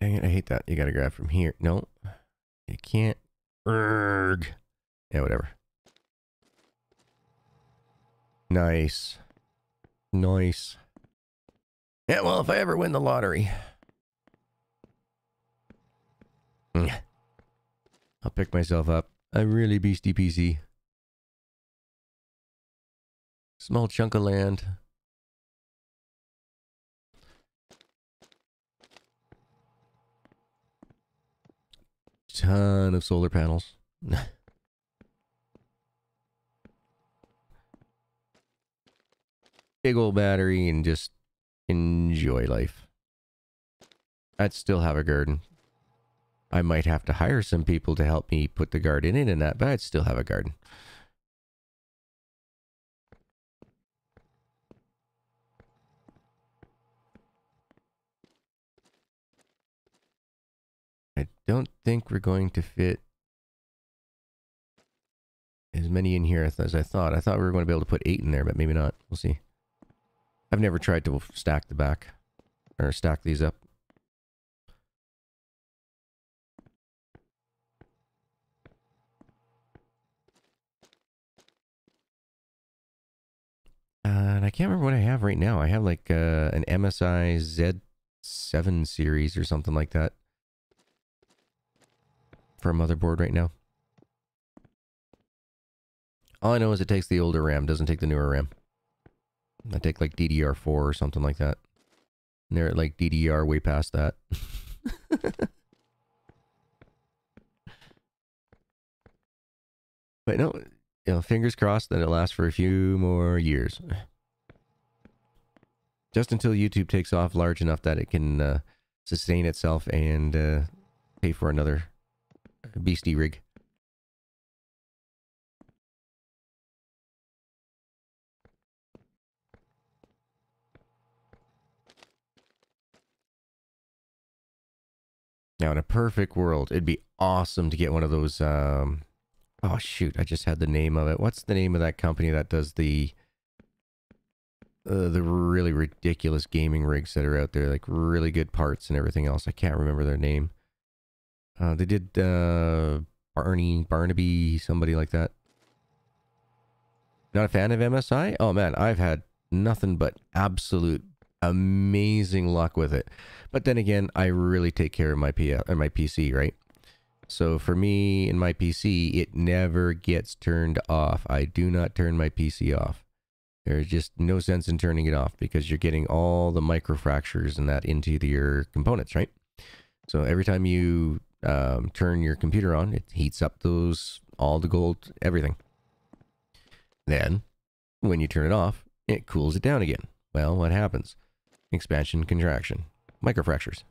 Dang it, I hate that. You gotta grab from here. No, you can't. Erg. Yeah, whatever. Nice. Nice. Yeah, well, if I ever win the lottery. Mm, I'll pick myself up. I'm really beastie PC. Small chunk of land. Ton of solar panels. (laughs) Big old battery and just enjoy life. I'd still have a garden. I might have to hire some people to help me put the garden in and that, but I'd still have a garden. Don't think we're going to fit as many in here as I thought. I thought we were going to be able to put eight in there, but maybe not. We'll see. I've never tried to stack the back or stack these up. And I can't remember what I have right now. I have like uh, an MSI Z7 series or something like that for a motherboard right now. All I know is it takes the older RAM, doesn't take the newer RAM. I take like DDR4 or something like that. And they're at like DDR way past that. (laughs) but no, you know, fingers crossed that it lasts for a few more years. Just until YouTube takes off large enough that it can uh, sustain itself and uh, pay for another beastie rig. Now, in a perfect world, it'd be awesome to get one of those. Um, oh shoot! I just had the name of it. What's the name of that company that does the uh, the really ridiculous gaming rigs that are out there, like really good parts and everything else. I can't remember their name. Uh, they did uh, Barney, Barnaby, somebody like that. Not a fan of MSI? Oh man, I've had nothing but absolute amazing luck with it. But then again, I really take care of my uh, my PC, right? So for me and my PC, it never gets turned off. I do not turn my PC off. There's just no sense in turning it off because you're getting all the microfractures and that into your components, right? So every time you um, turn your computer on, it heats up those, all the gold, everything. Then, when you turn it off, it cools it down again. Well, what happens? Expansion, contraction, microfractures.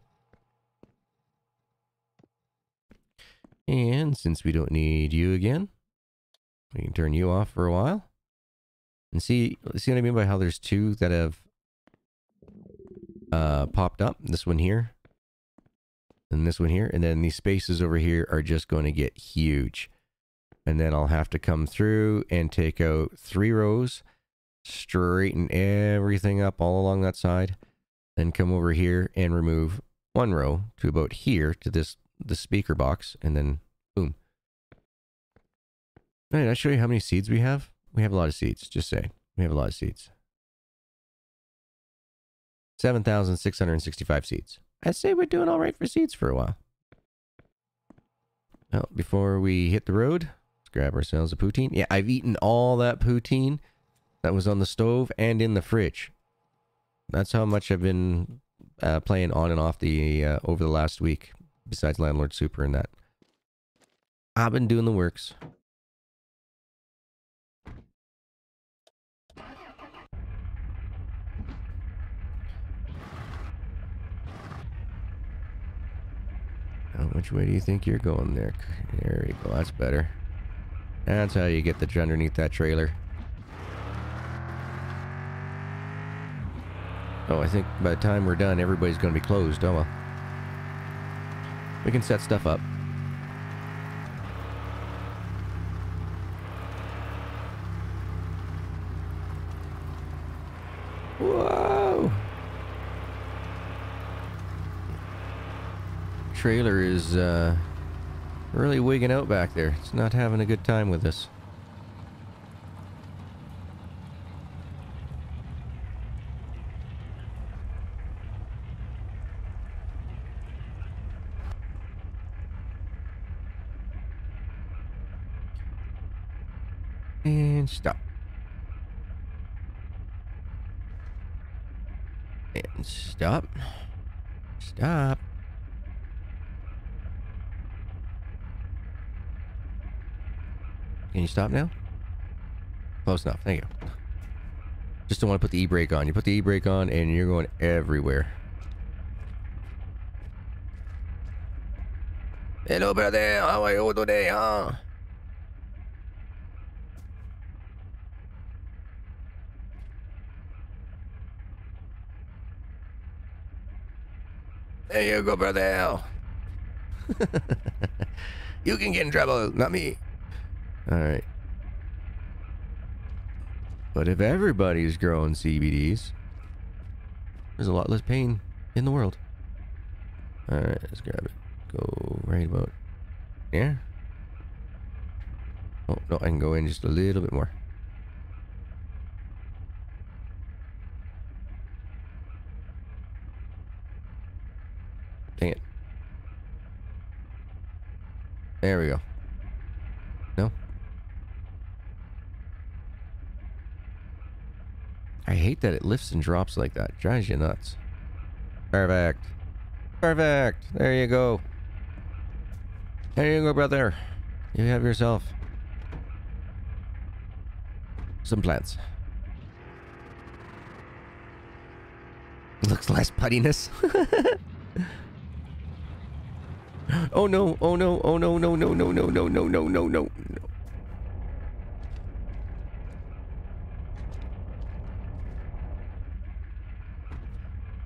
And since we don't need you again, we can turn you off for a while. And see, see what I mean by how there's two that have uh, popped up? This one here. And this one here. And then these spaces over here are just going to get huge. And then I'll have to come through and take out three rows. Straighten everything up all along that side. Then come over here and remove one row to about here to this the speaker box. And then boom. Right, I show you how many seeds we have? We have a lot of seats, just say. We have a lot of seats. 7,665 seats. I'd say we're doing all right for seats for a while. Well, before we hit the road, let's grab ourselves a poutine. Yeah, I've eaten all that poutine that was on the stove and in the fridge. That's how much I've been uh, playing on and off the uh, over the last week, besides Landlord Super and that. I've been doing the works. Which way do you think you're going there? There you go. That's better. That's how you get the underneath that trailer. Oh, I think by the time we're done, everybody's going to be closed. Oh, well. We can set stuff up. Whoa! Trailer is uh, really wigging out back there. It's not having a good time with us. And stop. And stop. Stop. Can you stop now? Close enough. Thank you. Just don't want to put the e-brake on. You put the e-brake on and you're going everywhere. Hello, brother. How are you today, huh? There you go, brother. (laughs) you can get in trouble, not me. Alright. But if everybody's growing CBDs, there's a lot less pain in the world. Alright, let's grab it. Go right about there. Oh, no, I can go in just a little bit more. Dang it. There we go. I hate that it lifts and drops like that. Drives you nuts. Perfect. Perfect. There you go. There you go, brother. You have yourself some plants. Looks less puttiness. (laughs) oh no, oh no, oh no, no, no, no, no, no, no, no, no, no.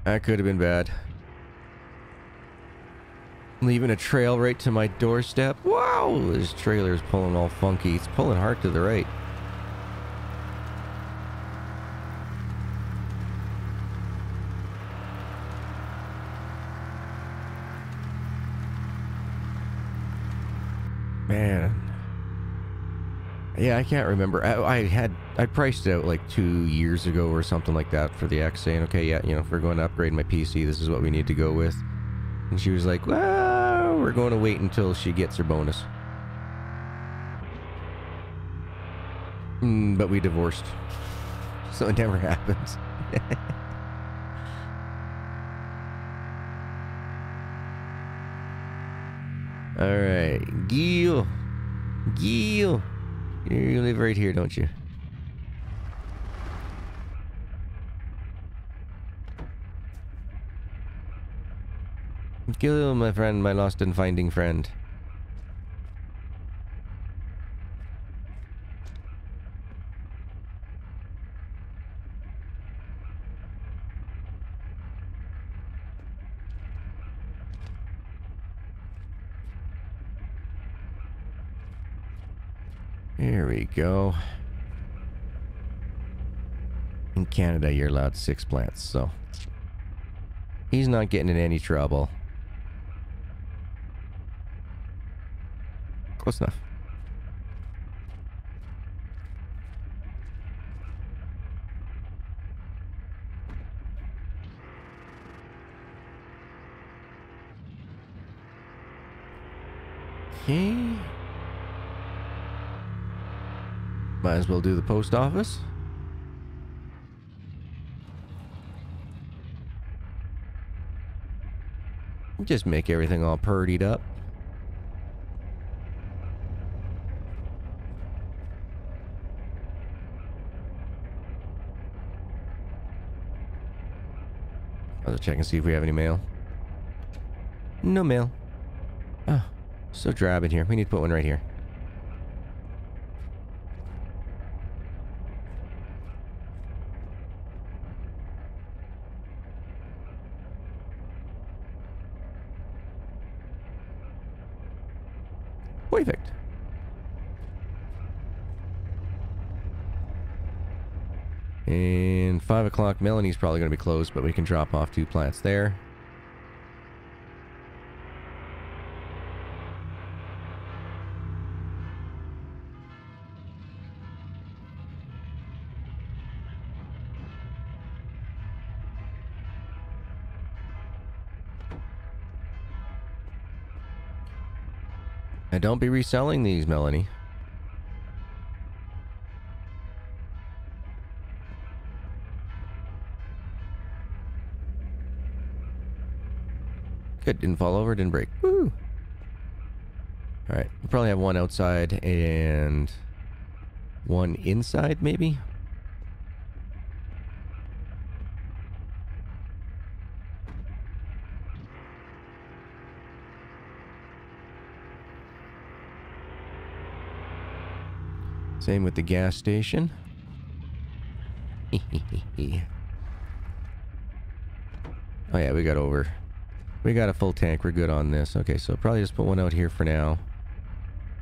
That could have been bad. Leaving a trail right to my doorstep. Wow, this trailer is pulling all funky. It's pulling hard to the right. Yeah, I can't remember. I, I, had I priced it out like two years ago or something like that for the X, saying, okay, yeah, you know, if we're going to upgrade my PC, this is what we need to go with. And she was like, well, we're going to wait until she gets her bonus. Mm, but we divorced. (laughs) So it never happens. (laughs) Alright, Gil. Gil. You live right here, don't you? Gil, my friend, my lost and finding friend. Here we go. In Canada, you're allowed six plants, so... He's not getting in any trouble. Close enough. Okay. Might as well do the post office. Just make everything all purdied up. I'll check and see if we have any mail. No mail. Oh, so drab in here. We need to put one right here. Perfect. And 5 o'clock, Melanie's probably going to be closed, but we can drop off two plants there. And don't be reselling these, Melanie. Good, didn't fall over, didn't break. Woo! Alright, we'll probably have one outside and one inside, maybe? Same with the gas station. (laughs) oh yeah, we got over. We got a full tank. We're good on this. Okay, so probably just put one out here for now.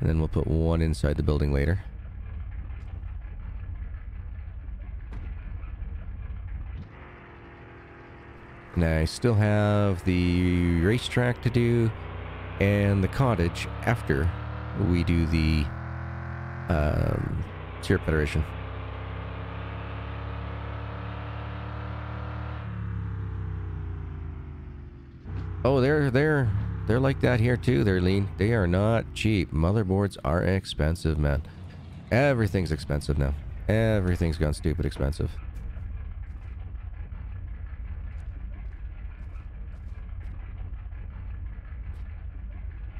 And then we'll put one inside the building later. Now I still have the racetrack to do and the cottage after we do the um, Syrup Federation. Oh, they're they're they're like that here too. They're lean. They are not cheap. Motherboards are expensive, man. Everything's expensive now. Everything's gone stupid expensive.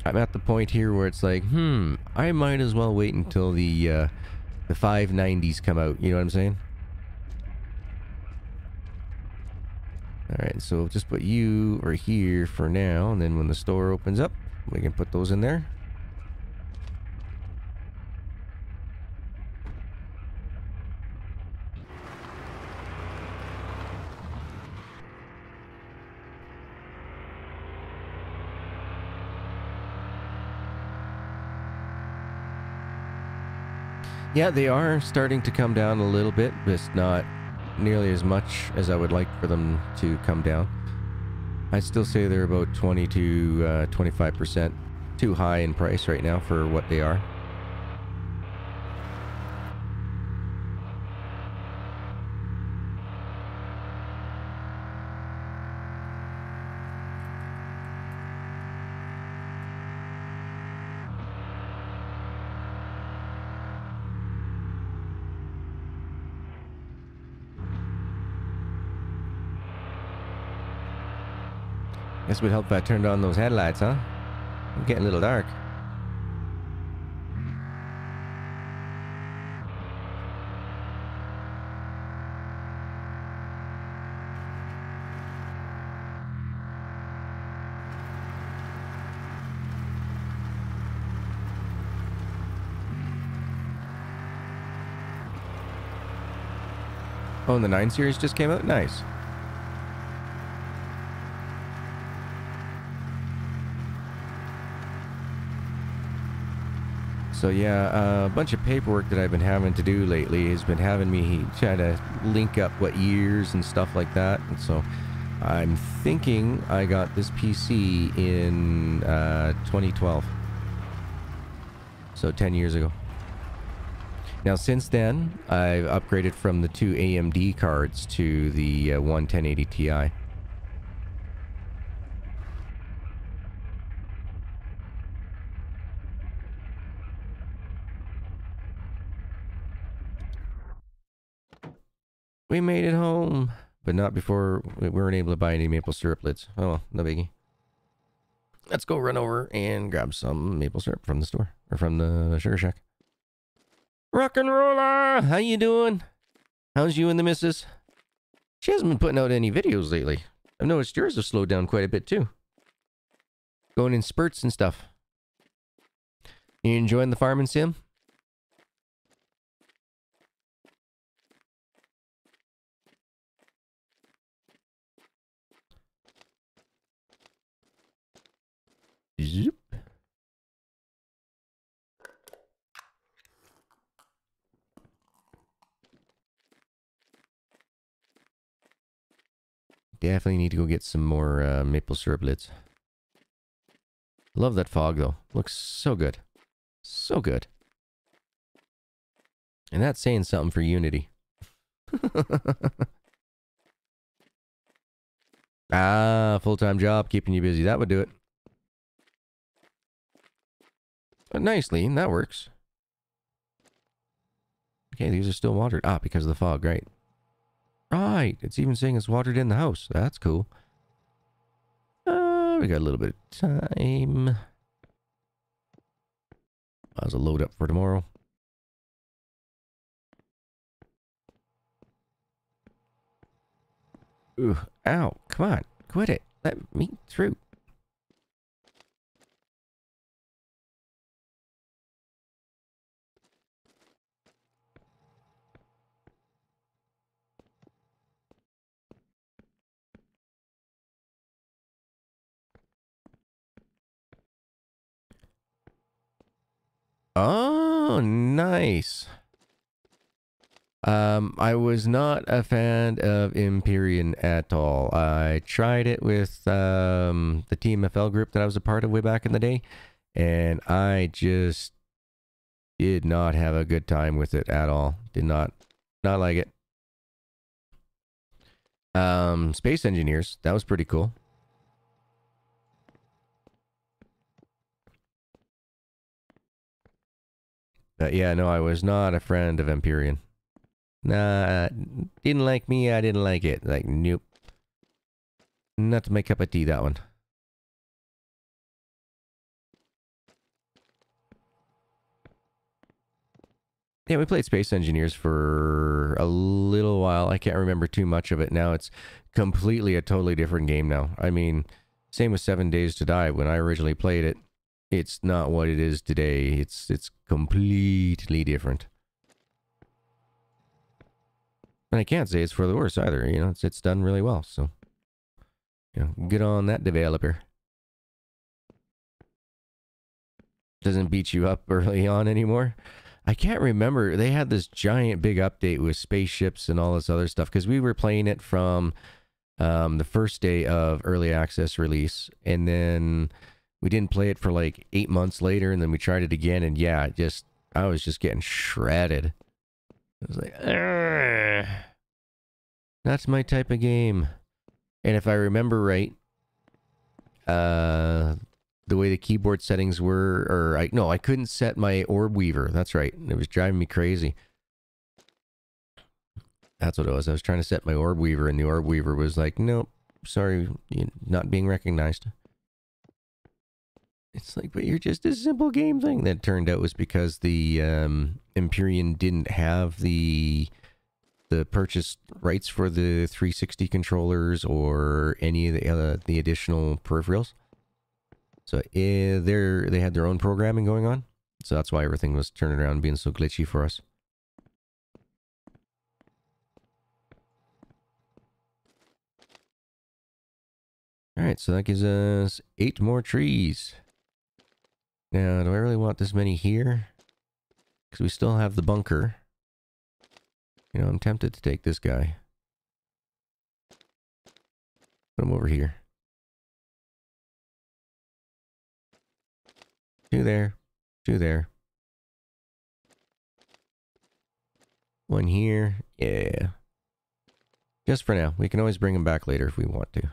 I'm at the point here where it's like, hmm, I might as well wait until the uh, the 590s come out. You know what I'm saying? Alright, so just put you right here for now, and then when the store opens up, we can put those in there. Yeah, they are starting to come down a little bit, but it's not nearly as much as I would like for them to come down. I'd still say they're about 20 to 25% uh, too high in price right now for what they are. Guess would help if I turned on those headlights, huh? I'm getting a little dark. Oh, and the 9 Series just came out? Nice. So yeah, uh, a bunch of paperwork that I've been having to do lately has been having me try to link up what years and stuff like that. And so I'm thinking I got this PC in uh, 2012. So 10 years ago. Now since then, I've upgraded from the two AMD cards to the uh, one 1080 Ti. Made it home, but not before we weren't able to buy any maple syrup lids. Oh, no biggie. Let's go run over and grab some maple syrup from the store or from the sugar shack. Rock and roller, how you doing? How's you and the missus? She hasn't been putting out any videos lately. I've noticed yours have slowed down quite a bit too. Going in spurts and stuff. You enjoying the farming sim? Definitely need to go get some more uh, maple syrup lids. Love that fog though. Looks so good. So good. And that's saying something for Unity. (laughs) ah, full-time job keeping you busy. That would do it. But nicely, that works. Okay, these are still watered. Ah, because of the fog, right. Right, it's even saying it's watered in the house. That's cool. Uh, we got a little bit of time. Might as well load up for tomorrow. Ooh, ow, come on, quit it. Let me through. Oh, nice. Um, I was not a fan of Empyrion at all. I tried it with um, the TMFL group that I was a part of way back in the day, and I just did not have a good time with it at all. Did not, not like it. Um, Space Engineers, that was pretty cool. Uh, yeah, no, I was not a friend of Empyrion. Nah, didn't like me, I didn't like it. Like, nope. Not to my cup of tea, that one. Yeah, we played Space Engineers for a little while. I can't remember too much of it now. It's completely a totally different game now. I mean, same with Seven Days to Die. When I originally played it, it's not what it is today. It's it's completely different. And I can't say it's for the worse either. You know, it's it's done really well. So, you know, good on that developer. Doesn't beat you up (laughs) early on anymore. I can't remember. They had this giant big update with spaceships and all this other stuff because we were playing it from um, the first day of early access release, and then we didn't play it for like eight months later, and then we tried it again, and yeah, just I was just getting shredded. I was like, Argh. that's my type of game. And if I remember right, uh, the way the keyboard settings were, or I no, I couldn't set my Orbweaver. That's right. It was driving me crazy. That's what it was. I was trying to set my Orbweaver, and the Orbweaver was like, "Nope, sorry, not being recognized." It's like, but you're just a simple game thing. That turned out was because the um, Empyrion didn't have the the purchase rights for the 360 controllers or any of the other the additional peripherals. So eh, they they had their own programming going on. So that's why everything was turning around being so glitchy for us. All right, so that gives us eight more trees. Now, do I really want this many here? Because we still have the bunker. You know, I'm tempted to take this guy. Put him over here. Two there. Two there. One here. Yeah. Just for now. We can always bring him back later if we want to.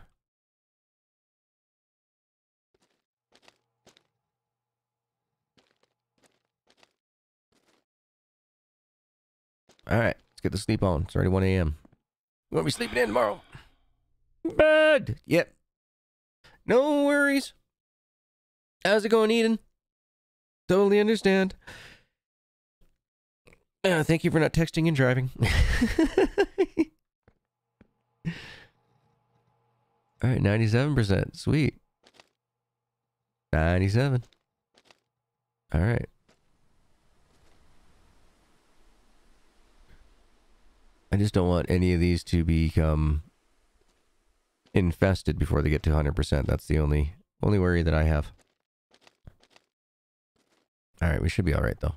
All right, let's get the sleep on. It's already 1 a.m. You want be sleeping in tomorrow? Bad. Yep. No worries. How's it going, Eden? Totally understand. Uh, thank you for not texting and driving. (laughs) All right, 97%. Sweet. 97. All right. I just don't want any of these to become infested before they get to 100%. That's the only only worry that I have. All right, we should be all right though.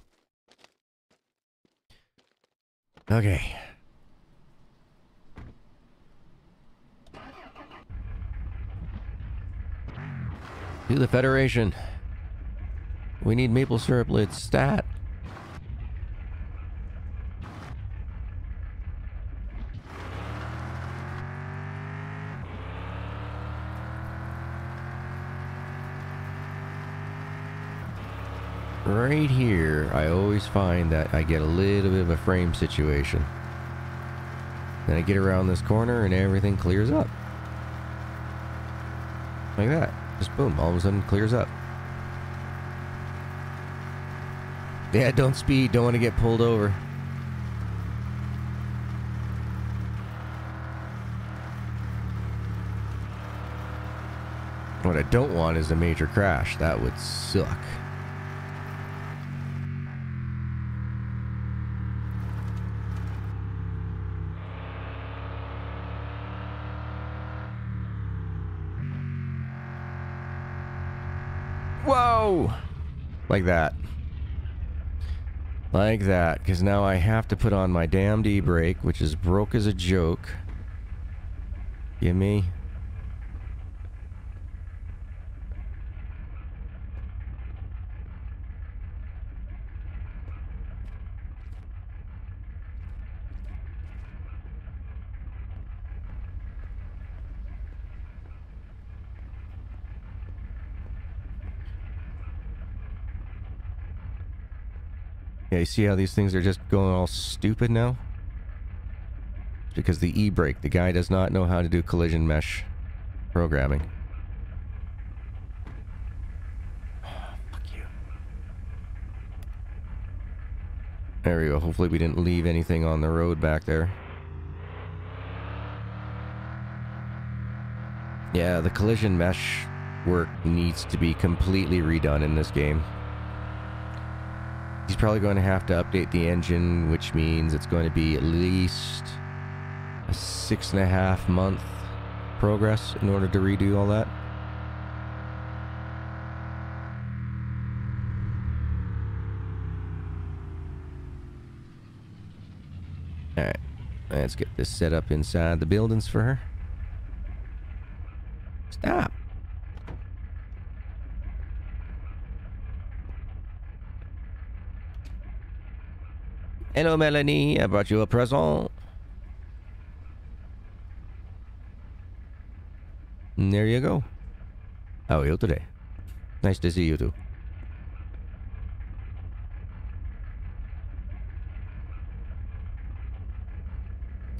Okay. To the Federation. We need maple syrup lids stat. Right here, I always find that I get a little bit of a frame situation. Then I get around this corner and everything clears up. Like that. Just boom, all of a sudden clears up. Yeah, don't speed, don't want to get pulled over. What I don't want is a major crash. That would suck. Like that. Like that, because now I have to put on my damned e-brake, which is broke as a joke. Give me. See how these things are just going all stupid now? Because the e-brake, the guy does not know how to do collision mesh programming. fuck you. There we go. Hopefully we didn't leave anything on the road back there. Yeah, the collision mesh work needs to be completely redone in this game. He's probably going to have to update the engine, which means it's going to be at least a six and a half month progress in order to redo all that. Alright, let's get this set up inside the buildings for her. Stop. Hello, Melanie. I brought you a present. There you go. How are you today? Nice to see you too.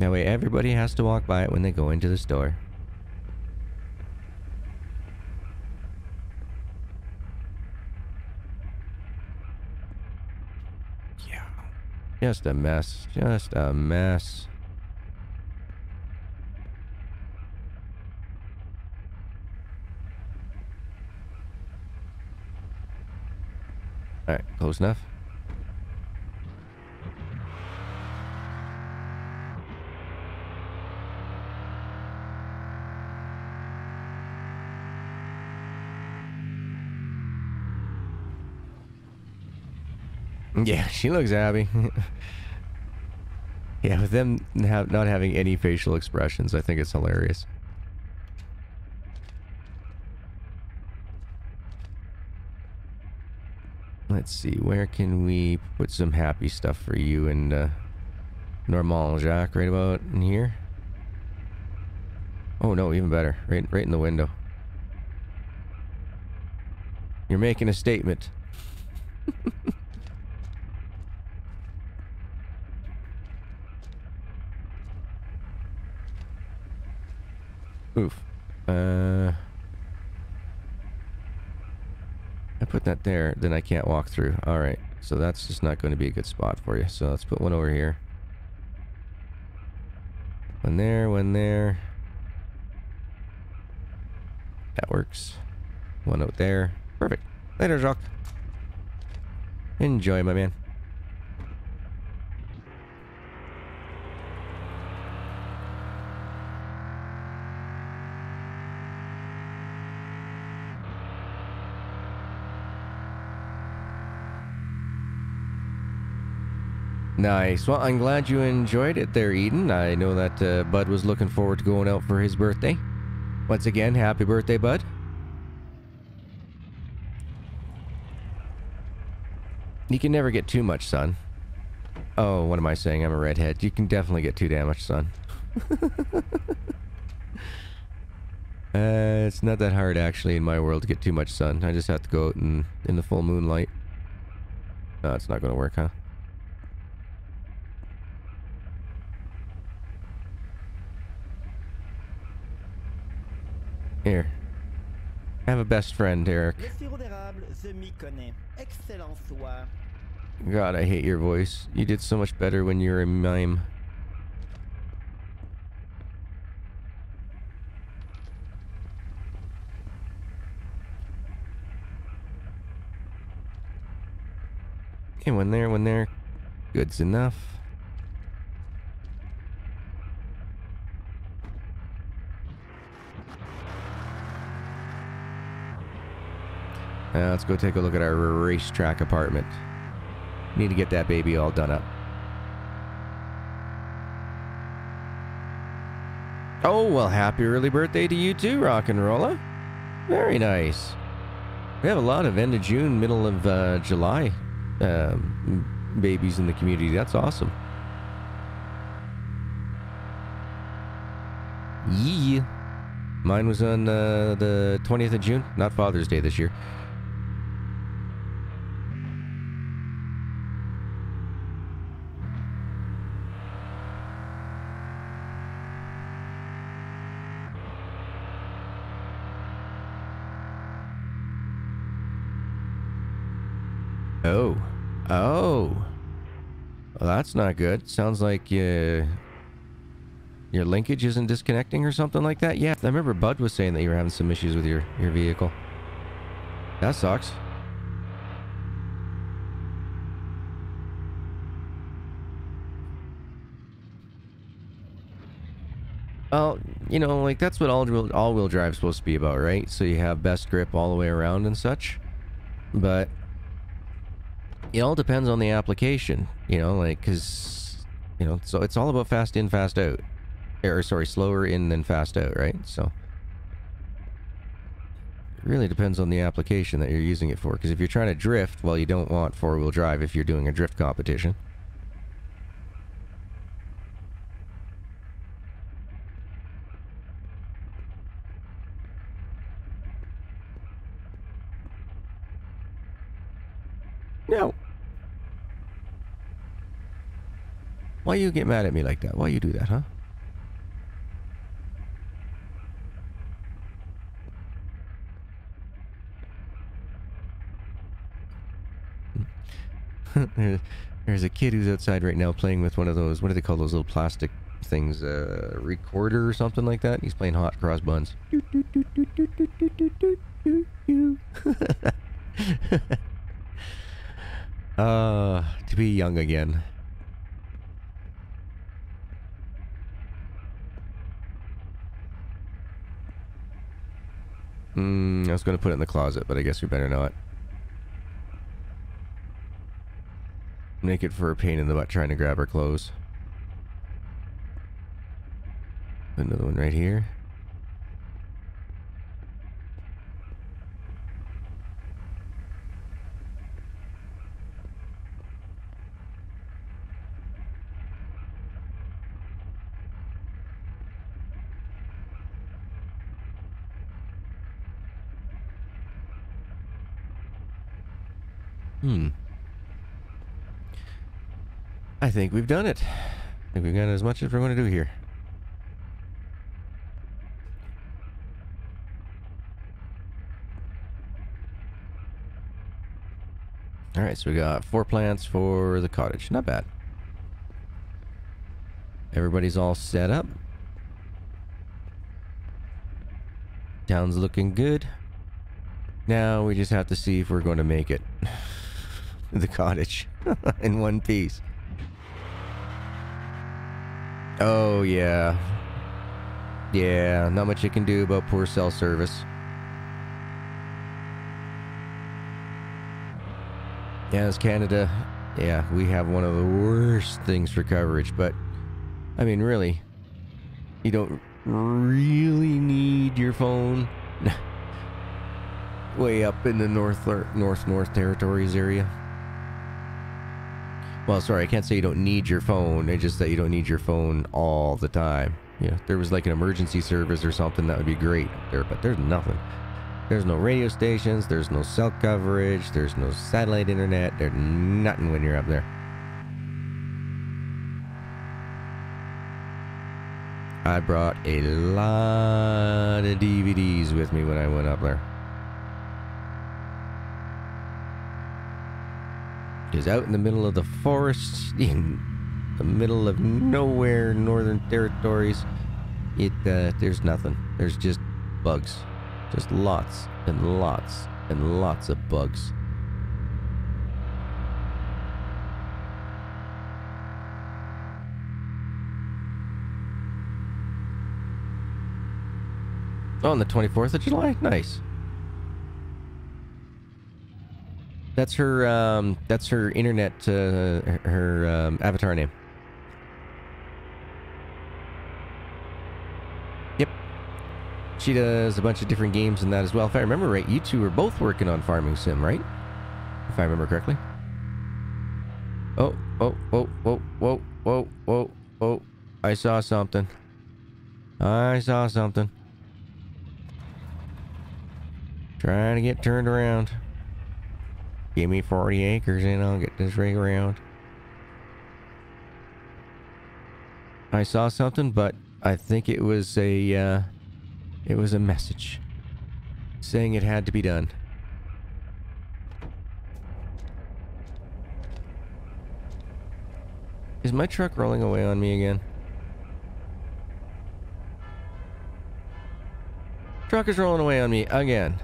That way everybody has to walk by it when they go into the store. Just a mess. Just a mess. Alright, close enough. Yeah, she looks happy. (laughs) yeah, with them not having any facial expressions, I think it's hilarious. Let's see, where can we put some happy stuff for you and uh, Normal Jacques right about in here? Oh no, even better. Right right in the window. You're making a statement. (laughs) Oof. Uh I put that there, then I can't walk through. Alright, so that's just not going to be a good spot for you. So let's put one over here. One there, one there. That works. One out there. Perfect. Later, Jacques. Enjoy, my man. Nice. Well, I'm glad you enjoyed it there, Eden. I know that uh, Bud was looking forward to going out for his birthday. Once again, happy birthday, Bud. You can never get too much sun. Oh, what am I saying? I'm a redhead. You can definitely get too damn much sun. (laughs) uh, it's not that hard, actually, in my world to get too much sun. I just have to go out in, in the full moonlight. No, it's not going to work, huh? Here. I have a best friend, Eric. God, I hate your voice. You did so much better when you were a mime. Okay, one there, one there. Good's enough. Uh, let's go take a look at our racetrack apartment. Need to get that baby all done up. Oh, well, happy early birthday to you too, Rock and Rolla. Very nice. We have a lot of end of June, middle of uh, July um, babies in the community. That's awesome. Yeah. Mine was on uh, the 20th of June, not Father's Day this year. That's not good. Sounds like uh, your linkage isn't disconnecting or something like that. Yeah, I remember Bud was saying that you were having some issues with your, your vehicle. That sucks. Well, you know, like that's what all-wheel all-wheel drive is supposed to be about, right? So you have best grip all the way around and such. But it all depends on the application, you know, like, because, you know, so it's all about fast in, fast out. Or, sorry, slower in than fast out, right? So, it really depends on the application that you're using it for. Because if you're trying to drift, well, you don't want four-wheel drive if you're doing a drift competition. No. Why you get mad at me like that? Why you do that, huh? (laughs) There's a kid who's outside right now playing with one of those, what do they call those little plastic things? Uh, recorder or something like that? He's playing hot cross buns. (laughs) uh, to be young again. Mm, I was going to put it in the closet, but I guess we better not. Make it for a pain in the butt trying to grab our clothes. Another one right here. Hmm. I think we've done it. I think we've got as much as we're going to do here. Alright, so we got four plants for the cottage. Not bad. Everybody's all set up. Town's looking good. Now we just have to see if we're going to make it. (laughs) the cottage (laughs) in one piece. Oh, yeah. Yeah, not much you can do about poor cell service. Yeah, as Canada, yeah, we have one of the worst things for coverage, but, I mean, really, you don't really need your phone (laughs) way up in the north, north, north territories area. Well, sorry, I can't say you don't need your phone. It's just that you don't need your phone all the time. Yeah, there was like an emergency service or something that would be great up there, but there's nothing. There's no radio stations. There's no cell coverage. There's no satellite internet. There's nothing when you're up there. I brought a lot of DVDs with me when I went up there. Is out in the middle of the forest, in the middle of nowhere, northern territories. It uh, there's nothing. There's just bugs, just lots and lots and lots of bugs. Oh, on the 24th of July? Nice. That's her. Um, that's her internet. Uh, her um, avatar name. Yep. She does a bunch of different games in that as well. If I remember right, you two are both working on Farming Sim, right? If I remember correctly. Oh, oh, oh, oh, whoa, whoa, whoa, whoa! I saw something. I saw something. Trying to get turned around. Give me 40 acres and I'll get this rig around. I saw something, but I think it was a, uh, it was a message saying it had to be done. Is my truck rolling away on me again? Truck is rolling away on me again.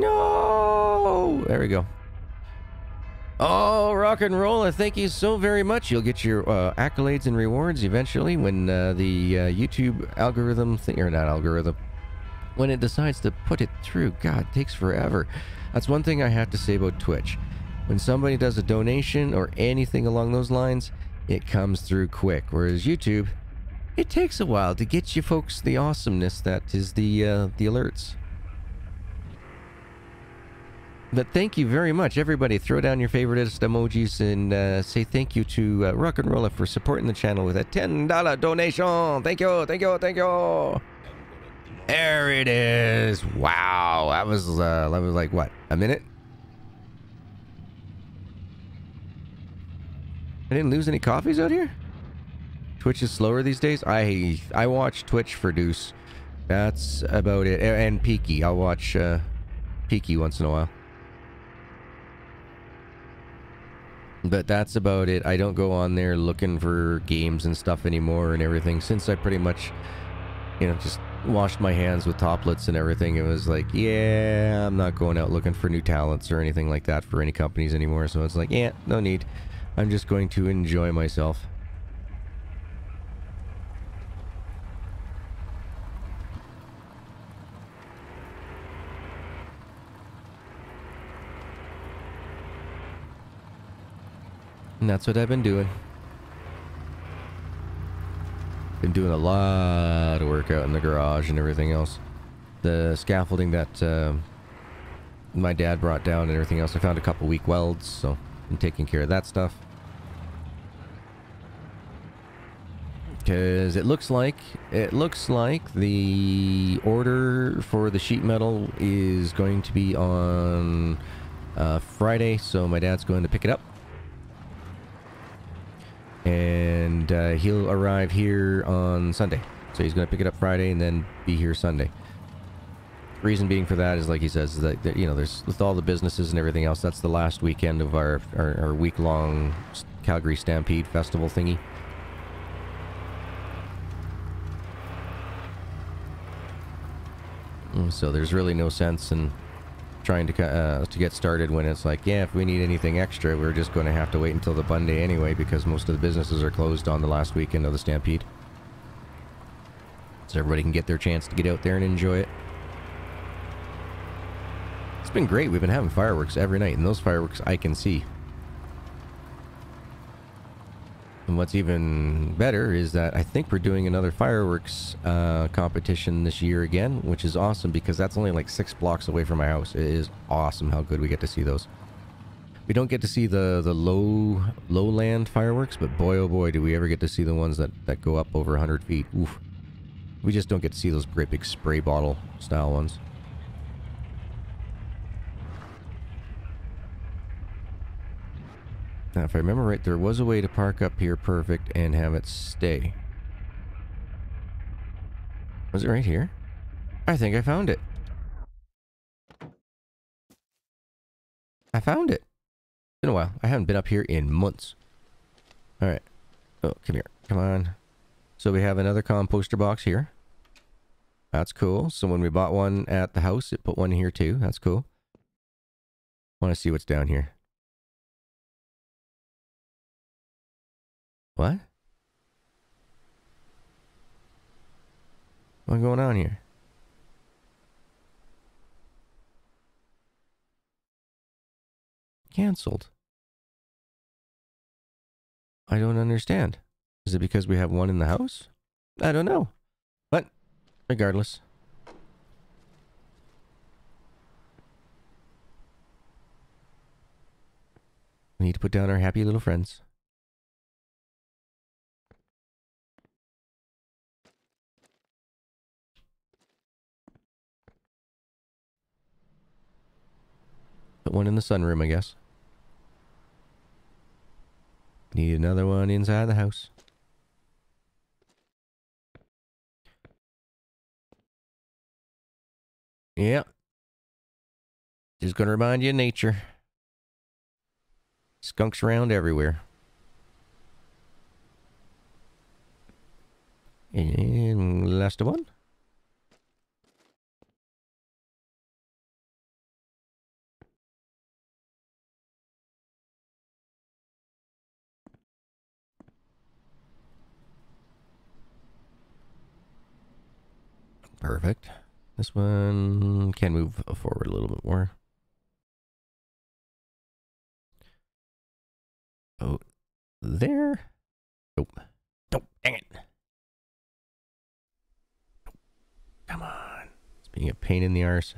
No! There we go. Oh, rock and roll! Thank you so very much. You'll get your uh, accolades and rewards eventually when uh, the uh, YouTube algorithm thing, or not algorithm, when it decides to put it through. God, it takes forever. That's one thing I have to say about Twitch. When somebody does a donation or anything along those lines, it comes through quick. Whereas YouTube, it takes a while to get you folks the awesomeness that is the uh, the alerts. But thank you very much, everybody. Throw down your favoriteest emojis and uh, say thank you to uh, Rock and Roller for supporting the channel with a $10 donation. Thank you, thank you, thank you. There it is. Wow, that was uh, that was like what a minute. I didn't lose any coffees out here? Twitch is slower these days? I I watch Twitch for Deuce. That's about it. And Peaky. I'll watch uh, Peaky once in a while. But that's about it. I don't go on there looking for games and stuff anymore and everything. Since I pretty much, you know, just washed my hands with toplets and everything, it was like, yeah, I'm not going out looking for new talents or anything like that for any companies anymore. So it's like, yeah, no need. I'm just going to enjoy myself. And that's what I've been doing. Been doing a lot of work out in the garage and everything else. The scaffolding that uh, my dad brought down and everything else, I found a couple weak welds, so I'm taking care of that stuff. Because it looks like, it looks like the order for the sheet metal is going to be on uh, Friday, so my dad's going to pick it up and uh, he'll arrive here on Sunday. So he's going to pick it up Friday and then be here Sunday. Reason being for that is, like he says, that, that you know, there's with all the businesses and everything else. That's the last weekend of our our, our week long Calgary Stampede Festival thingy. Mm, so there's really no sense in trying to uh, to get started when it's like, yeah, if we need anything extra, we're just going to have to wait until the Monday anyway because most of the businesses are closed on the last weekend of the Stampede. So everybody can get their chance to get out there and enjoy it. It's been great. We've been having fireworks every night, and those fireworks I can see. And what's even better is that I think we're doing another fireworks uh, competition this year again, which is awesome because that's only like six blocks away from my house. It is awesome how good we get to see those. We don't get to see the the low lowland fireworks, but boy oh boy do we ever get to see the ones that, that go up over 100 feet. Oof. We just don't get to see those great big spray bottle style ones. Now, if I remember right, there was a way to park up here perfect and have it stay. Was it right here? I think I found it. I found it. It's been a while. I haven't been up here in months. Alright. Oh, come here. Come on. So we have another composter box here. That's cool. So when we bought one at the house, it put one here too. That's cool. want to see what's down here. What? What's going on here? Cancelled. I don't understand. Is it because we have one in the house? I don't know. But, regardless. We need to put down our happy little friends. Put one in the sunroom, I guess. Need another one inside the house. Yep. Just gonna remind you of nature. Skunks around everywhere. And last one. Perfect. This one can move forward a little bit more. Oh, there. Nope. Nope. Dang it. Nope. Come on. It's being a pain in the arse.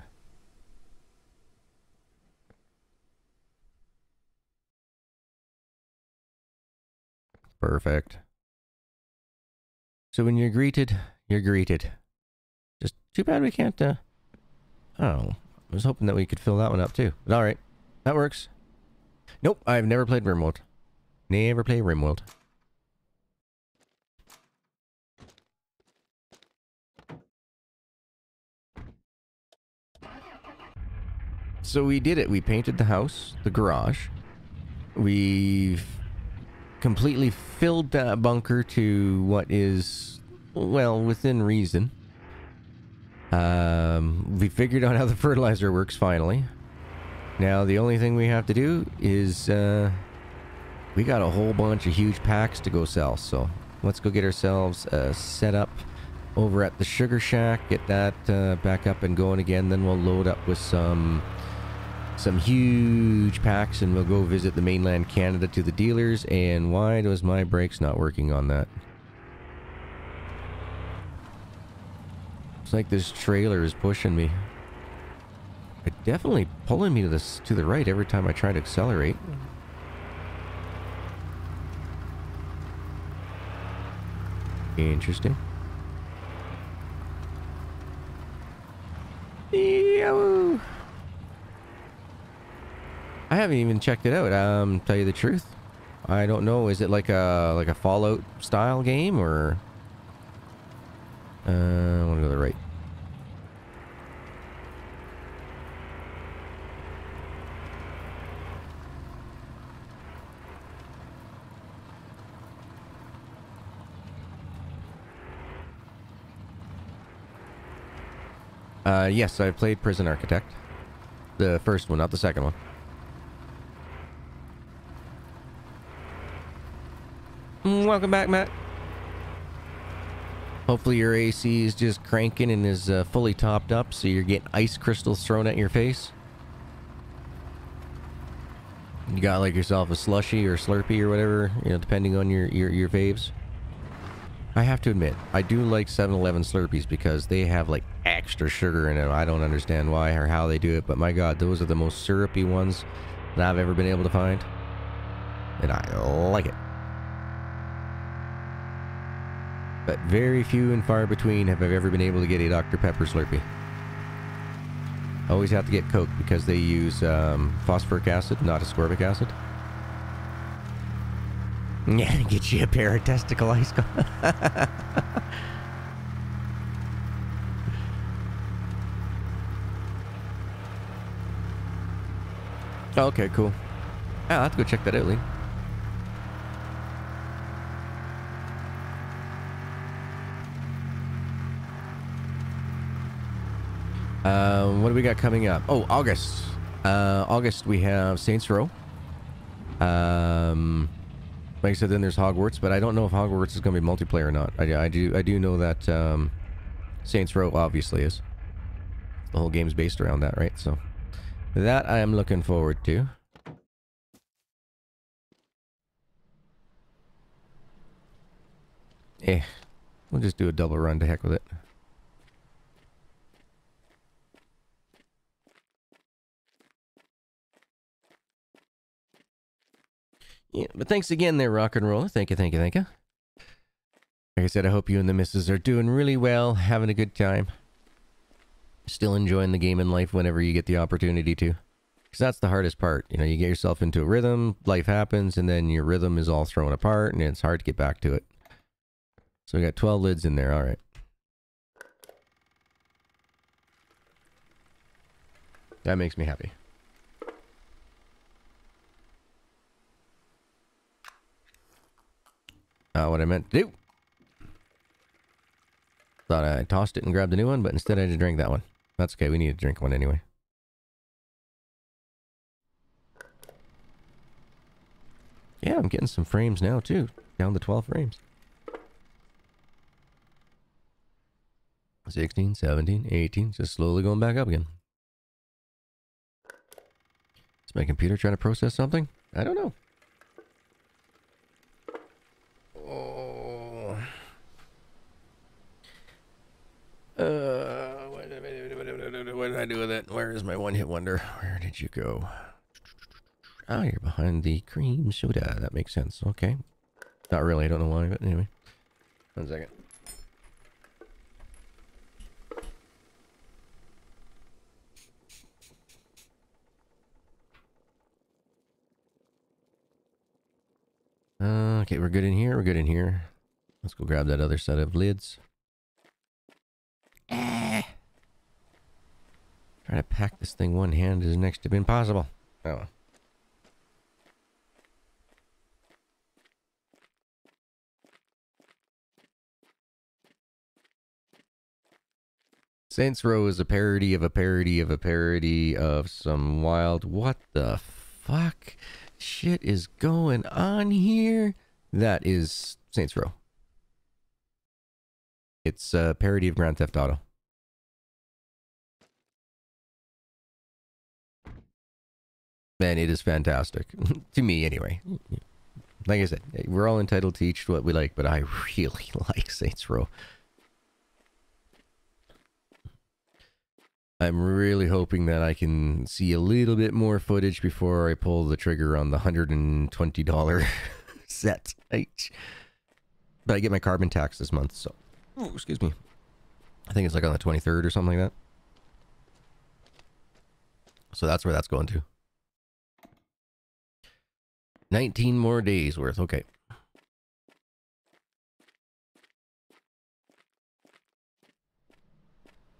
Perfect. So when you're greeted, you're greeted. Too bad we can't, uh... Oh, I was hoping that we could fill that one up too. But alright, that works. Nope, I've never played Rimworld. Never play RimWorld. So we did it. We painted the house, the garage. We've completely filled that bunker to what is, well, within reason. Um, we figured out how the fertilizer works finally. Now the only thing we have to do is uh, we got a whole bunch of huge packs to go sell. So let's go get ourselves uh, set up over at the Sugar Shack. Get that uh, back up and going again. Then we'll load up with some some huge packs and we'll go visit the mainland Canada to the dealers. And why was my brakes not working on that? It's like this trailer is pushing me. It's definitely pulling me to this to the right every time I try to accelerate. Interesting. I haven't even checked it out. Um, tell you the truth, I don't know. Is it like a like a Fallout style game or? Uh, I want to go to the right. Uh, yes, I played Prison Architect. The first one, not the second one. Mm, welcome back, Matt. Hopefully your AC is just cranking and is uh, fully topped up, so you're getting ice crystals thrown at your face. You got like yourself a slushy or slurpee or whatever, you know, depending on your your, your faves. I have to admit, I do like 7-Eleven Slurpees because they have like extra sugar in it. I don't understand why or how they do it, but my god, those are the most syrupy ones that I've ever been able to find. And I like it. But very few and far between have I ever been able to get a Dr. Pepper Slurpee. Always have to get Coke because they use um, phosphoric acid, not ascorbic acid. (laughs) Yeah, get you a pair of testicle ice. cream. (laughs) okay, cool. I'll have to go check that out, Lee. Um, what do we got coming up? Oh, August. Uh, August we have Saints Row. Um, like I said, then there's Hogwarts, but I don't know if Hogwarts is going to be multiplayer or not. I, I do I do know that um, Saints Row obviously is. The whole game's based around that, right? So that I am looking forward to. Eh, we'll just do a double run to heck with it. Yeah, but thanks again there, Rock and Roller. Thank you, thank you, thank you. Like I said, I hope you and the missus are doing really well, having a good time. Still enjoying the game and life whenever you get the opportunity to. Because that's the hardest part. You know, you get yourself into a rhythm, life happens, and then your rhythm is all thrown apart, and it's hard to get back to it. So we got 12 lids in there, alright. That makes me happy. Uh, what I meant to do. Thought I tossed it and grabbed a new one, but instead I just drank that one. That's okay, we need to drink one anyway. Yeah, I'm getting some frames now too. Down to 12 frames. 16, 17, 18, just slowly going back up again. Is my computer trying to process something? I don't know. Oh. Uh, what, what did I do with it? Where is my one hit wonder? Where did you go? Oh, you're behind the cream soda. That makes sense. Okay. Not really. I don't know why, but anyway. One second. Okay, we're good in here. We're good in here. Let's go grab that other set of lids. Eh. Trying to pack this thing one hand is next to impossible. Oh. Saints Row is a parody of a parody of a parody of some wild. What the fuck? Shit is going on here? That is Saints Row. It's a parody of Grand Theft Auto. And it is fantastic. (laughs) to me, anyway. Like I said, we're all entitled to each what we like, but I really (laughs) like Saints Row. I'm really hoping that I can see a little bit more footage before I pull the trigger on the $120 (laughs) set. But I get my carbon tax this month, so... Oh, excuse me. I think it's like on the 23rd or something like that. So that's where that's going to. 19 more days worth. Okay.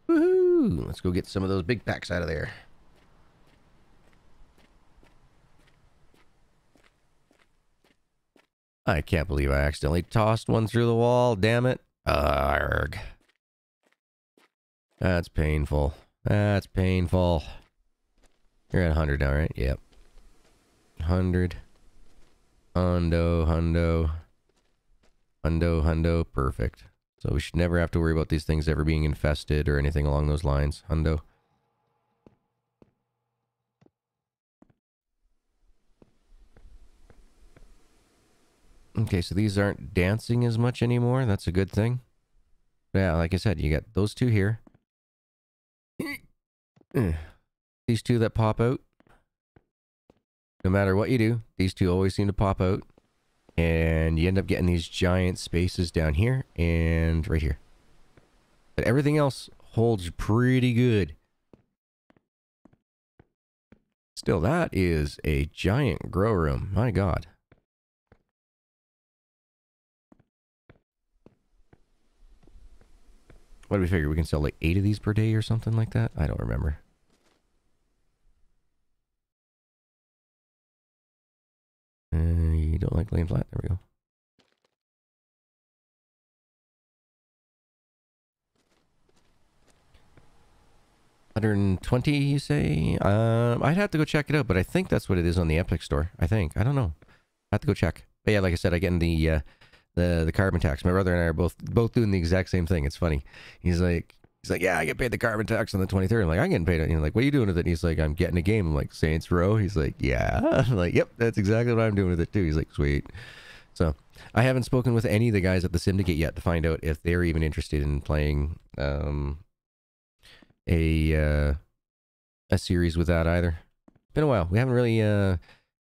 Woohoo! Let's go get some of those big packs out of there. I can't believe I accidentally tossed one through the wall. Damn it. Arg. That's painful. That's painful. You're at 100 now, right? Yep. 100. Hundo, hundo. Hundo, hundo. Perfect. So we should never have to worry about these things ever being infested or anything along those lines. Hundo. Okay, so these aren't dancing as much anymore. That's a good thing. Yeah, like I said, you got those two here. (clears throat) these two that pop out. No matter what you do, these two always seem to pop out and you end up getting these giant spaces down here and right here. But everything else holds pretty good. Still, that is a giant grow room. My god. What do we figure? We can sell like eight of these per day or something like that? I don't remember. Uh, you don't like laying flat? There we go. Hundred and twenty, you say? Um, I'd have to go check it out, but I think that's what it is on the Epic Store. I think. I don't know. I have to go check. But yeah, like I said, I get in the uh, the the carbon tax. My brother and I are both both doing the exact same thing. It's funny. He's like, He's like, yeah, I get paid the carbon tax on the 23rd. I'm like, I'm getting paid. You know, like, what are you doing with it? And he's like, I'm getting a game. I'm like, Saints Row. He's like, yeah. (laughs) I'm like, yep, that's exactly what I'm doing with it too. He's like, sweet. So I haven't spoken with any of the guys at the Simdicate yet to find out if they're even interested in playing um, a uh, a series with that either. Been a while. We haven't really uh,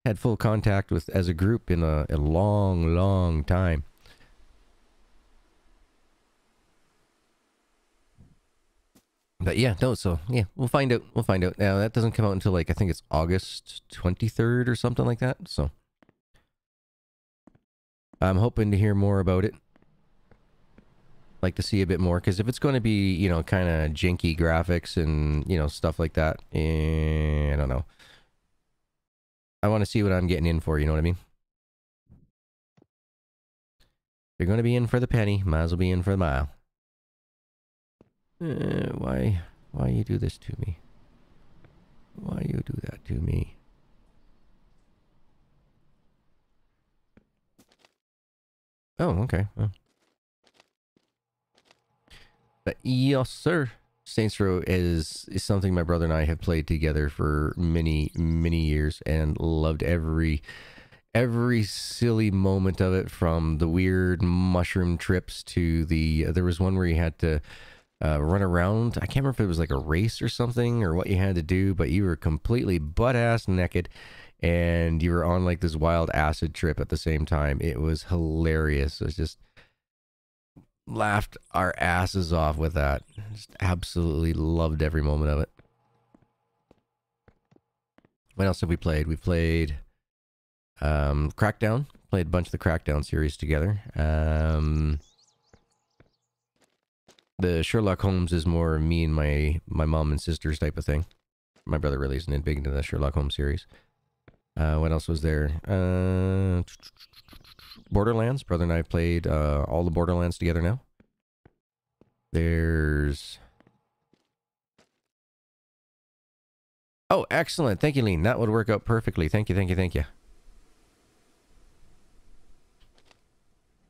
had full contact with as a group in a, a long, long time. But yeah, no, so yeah, we'll find out. We'll find out. Now that doesn't come out until like I think it's August 23rd or something like that. So I'm hoping to hear more about it. Like to see a bit more because if it's going to be, you know, kind of janky graphics and, you know, stuff like that, eh, I don't know. I want to see what I'm getting in for, you know what I mean? You're going to be in for the penny, might as well be in for the mile. Uh, why, why you do this to me? Why you do that to me? Oh, okay. But yes, sir. Saints Row is is something my brother and I have played together for many many years and loved every every silly moment of it from the weird mushroom trips to the there was one where you had to uh, run around. I can't remember if it was like a race or something or what you had to do, but you were completely butt ass naked and you were on like this wild acid trip at the same time. It was hilarious. It was just laughed our asses off with that. Just absolutely loved every moment of it. What else have we played? We played um, Crackdown Played a bunch of the Crackdown series together. Um, the Sherlock Holmes is more me and my my mom and sisters type of thing. My brother really isn't big into the Sherlock Holmes series. Uh, what else was there? Uh, Borderlands. Brother and I played uh, all the Borderlands together now. There's. Oh, excellent. Thank you, Lean. That would work out perfectly. Thank you, thank you, thank you.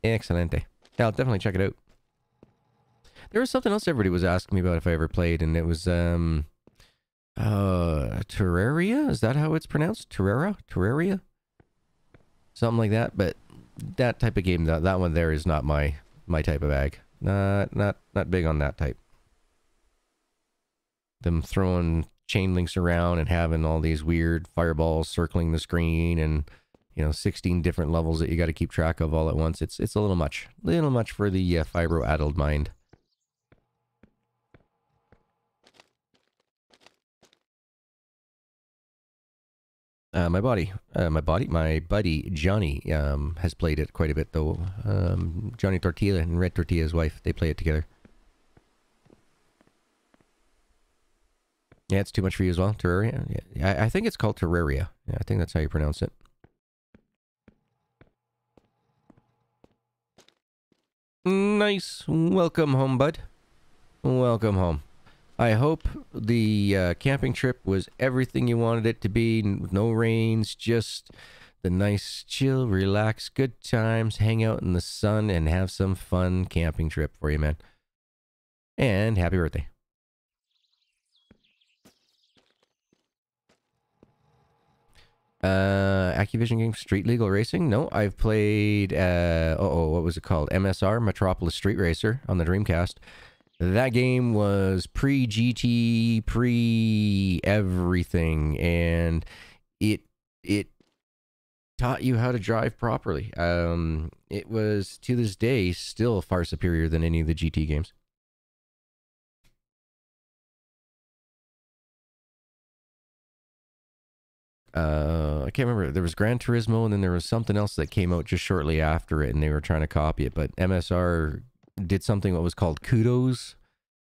Excelente. Yeah, I'll definitely check it out. There was something else everybody was asking me about if I ever played, and it was um uh Terraria? Is that how it's pronounced? Terraria? Terraria? Something like that, but that type of game that that one there is not my my type of bag. Not not not big on that type. Them throwing chain links around and having all these weird fireballs circling the screen and you know 16 different levels that you got to keep track of all at once. It's it's a little much. Little much for the uh, fibro-addled mind. Uh, my body, uh, my body, my buddy Johnny um, has played it quite a bit though. Um, Johnny Tortilla and Red Tortilla's wife, they play it together. Yeah, it's too much for you as well. Terraria. Yeah, I, I think it's called Terraria. Yeah, I think that's how you pronounce it. Nice. Welcome home, bud. Welcome home. I hope the uh, camping trip was everything you wanted it to be. No rains, just the nice, chill, relax, good times, hang out in the sun, and have some fun camping trip for you, man. And happy birthday. Uh, Activision Games Street Legal Racing? No, I've played, uh, oh, what was it called? MSR, Metropolis Street Racer on the Dreamcast. That game was pre GT, pre everything, and it it taught you how to drive properly. Um, it was to this day still far superior than any of the GT games. Uh, I can't remember. There was Gran Turismo, and then there was something else that came out just shortly after it, and they were trying to copy it. But MSR did something what was called kudos.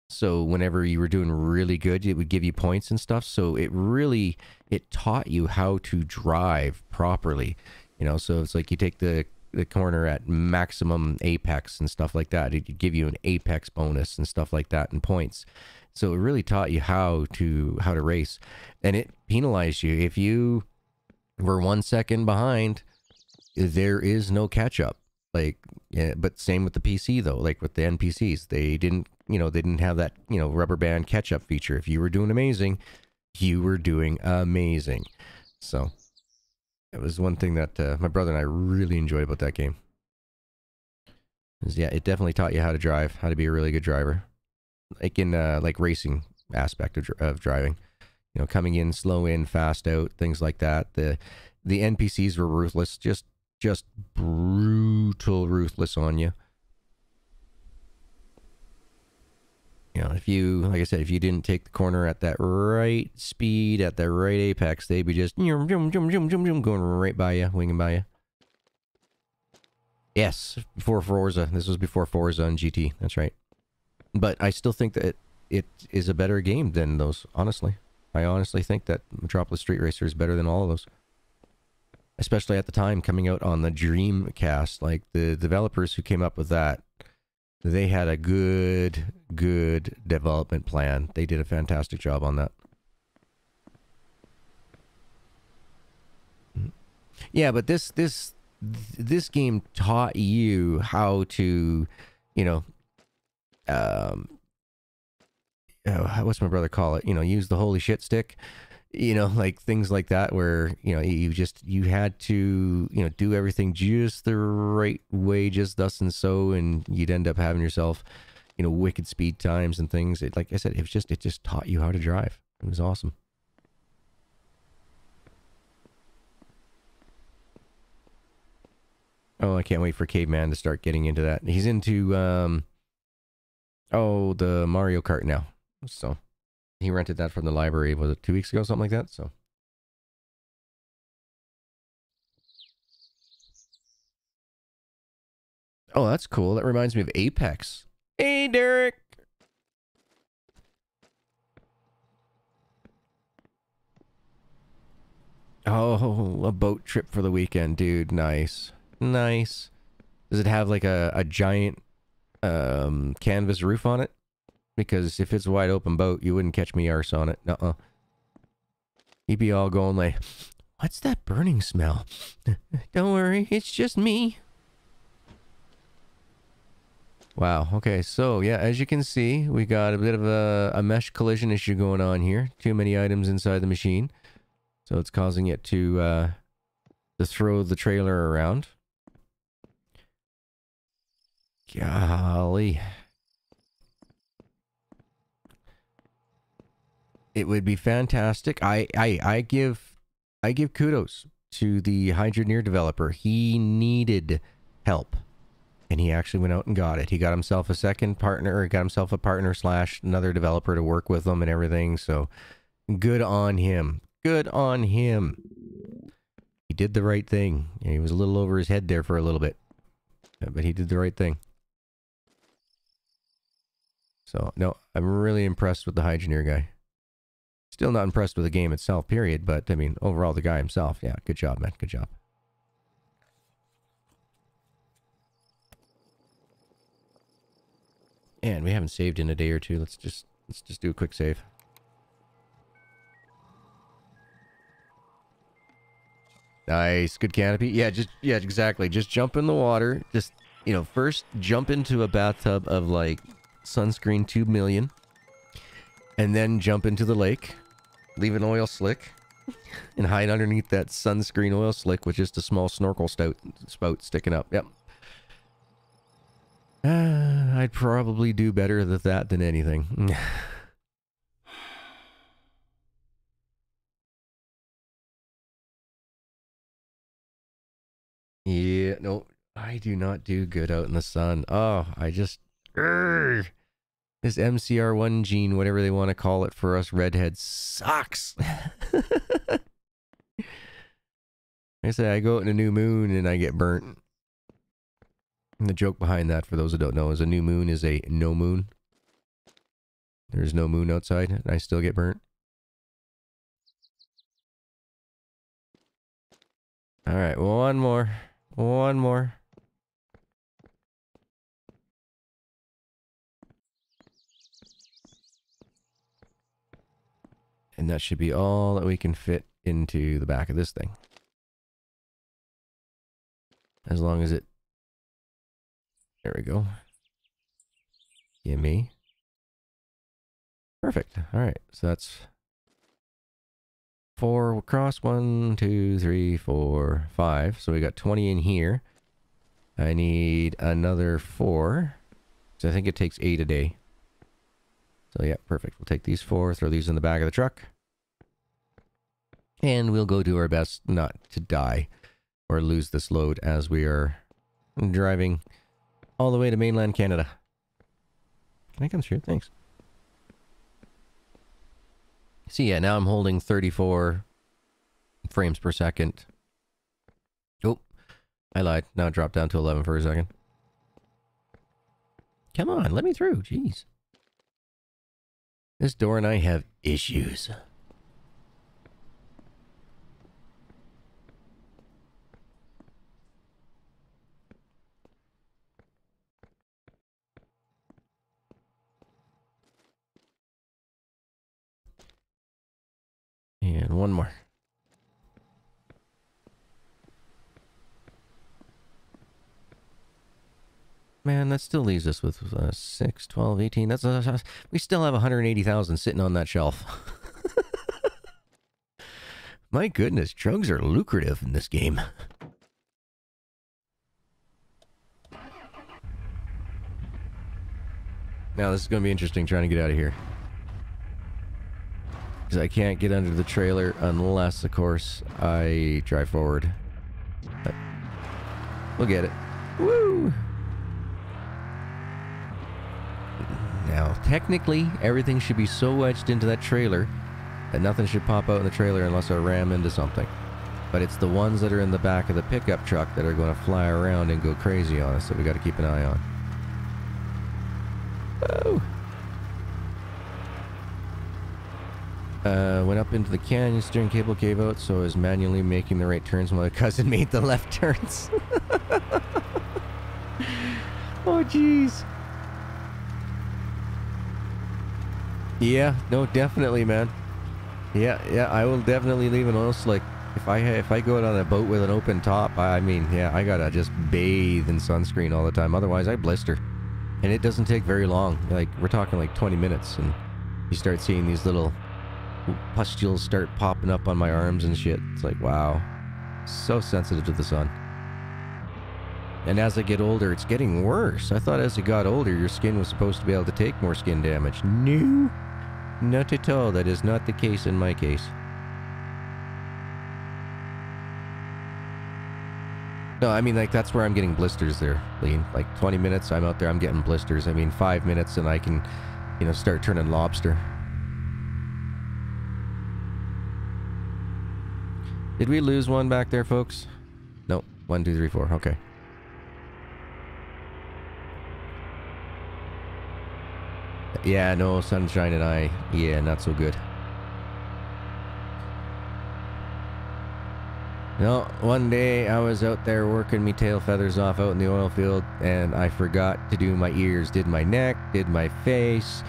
So whenever you were doing really good, it would give you points and stuff. So it really it taught you how to drive properly. You know, so it's like you take the the corner at maximum apex and stuff like that. It'd give you an apex bonus and stuff like that and points. So it really taught you how to how to race, and it penalized you if you were one second behind. There is no catch up. Like, yeah, but same with the PC though. Like with the NPCs, they didn't, you know, they didn't have that, you know, rubber band catch up feature. If you were doing amazing, you were doing amazing. So it was one thing that uh, my brother and I really enjoyed about that game. Is yeah, it definitely taught you how to drive, how to be a really good driver, like in uh, like racing aspect of, of driving. You know, coming in slow in, fast out, things like that. The the NPCs were ruthless, just just brutal ruthless on you. You know, if you, like I said, if you didn't take the corner at that right speed, at that right apex, they'd be just going right by you, winging by you. Yes, before Forza. This was before Forza and GT. That's right. But I still think that it, it is a better game than those, honestly. I honestly think that Metropolis Street Racer is better than all of those especially at the time coming out on the Dreamcast. Like the developers who came up with that, they had a good, good development plan. They did a fantastic job on that. Yeah, but this this this game taught you how to, you know, um, uh, what's my brother call it? You know, use the holy shit stick you know like things like that where you know you just you had to you know do everything just the right way just thus and so and you'd end up having yourself you know wicked speed times and things. It, like i said it was just it just taught you how to drive. It was awesome. Oh i can't wait for caveman to start getting into that. He's into um oh the mario kart now. So he rented that from the library, was it two weeks ago, something like that? So. Oh, that's cool. That reminds me of Apex. Hey, Derek. Oh, a boat trip for the weekend, dude. Nice. Nice. Does it have like a, a giant um, canvas roof on it? Because if it's a wide open boat, you wouldn't catch me arse on it. Uh-uh. You'd be all going like, what's that burning smell? (laughs) Don't worry, it's just me. Wow, okay, so yeah, as you can see, we got a bit of a, a mesh collision issue going on here. Too many items inside the machine. So it's causing it to, uh, to throw the trailer around. Golly. It would be fantastic. I, I, I give, I give kudos to the Hydroneer developer. He needed help. And he actually went out and got it. He got himself a second partner, got himself a partner slash another developer to work with him and everything. So good on him. Good on him. He did the right thing. He was a little over his head there for a little bit. Uh, but he did the right thing. So, no, I'm really impressed with the Hydroneer guy. Still not impressed with the game itself, period. But, I mean, overall, the guy himself, yeah, good job, man. Good job. And we haven't saved in a day or two. Let's just let's just do a quick save. Nice, good canopy. Yeah, just yeah, exactly. Just jump in the water. Just you know, first jump into a bathtub of like sunscreen 2 million and then jump into the lake, leave an oil slick and hide underneath that sunscreen oil slick with just a small snorkel spout sticking up. Yep. Uh, I'd probably do better with that than anything. (sighs) Yeah, no, I do not do good out in the sun. Oh, I just... Urgh, this MCR1 gene, whatever they want to call it for us redheads, sucks. (laughs) I say I go out in a new moon and I get burnt. And the joke behind that, for those who don't know, is a new moon is a no moon. There's no moon outside and I still get burnt. Alright, one more. One more. And that should be all that we can fit into the back of this thing. As long as it... There we go. Gimme. Perfect. Alright, so that's four across. One, two, three, four, five. So we got 20 in here. I need another four. So I think it takes eight a day. So yeah, perfect. We'll take these four, throw these in the back of the truck. And we'll go do our best not to die or lose this load as we are driving all the way to mainland Canada. Can I come through? Thanks. See, yeah, now I'm holding 34 frames per second. Oh, I lied. Now dropped down to 11 for a second. Come on, let me through. Jeez. This door and I have issues. And one more. Man, that still leaves us with uh, 6, 12, 18. That's uh, We still have 180,000 sitting on that shelf. (laughs) My goodness, drugs are lucrative in this game. Now, this is going to be interesting trying to get out of here. Because I can't get under the trailer unless, of course, I drive forward. But we'll get it. Woo! Now, technically, everything should be so wedged into that trailer that nothing should pop out in the trailer unless I ram into something. But it's the ones that are in the back of the pickup truck that are going to fly around and go crazy on us that we got to keep an eye on. Oh. Uh, went up into the canyon, steering cable gave out, so I was manually making the right turns while my (laughs) cousin made the left turns. (laughs) oh, jeez. Yeah, no, definitely, man. Yeah, yeah, I will definitely leave an oil slick. If I if I go out on a boat with an open top, I mean, yeah, I gotta just bathe in sunscreen all the time. Otherwise, I blister. And it doesn't take very long. Like, we're talking like 20 minutes, and you start seeing these little pustules start popping up on my arms and shit. It's like, wow. So sensitive to the sun. And as I get older, it's getting worse. I thought as you got older, your skin was supposed to be able to take more skin damage. No, not at all. That is not the case in my case. No, I mean, like, that's where I'm getting blisters there, Lean. Like, 20 minutes, I'm out there, I'm getting blisters. I mean, five minutes and I can, you know, start turning lobster. Did we lose one back there, folks? Nope. One, two, three, four. Okay. Yeah, no, Sunshine and I, yeah, not so good. No, one day I was out there working me tail feathers off out in the oil field and I forgot to do my ears. Did my neck, did my face.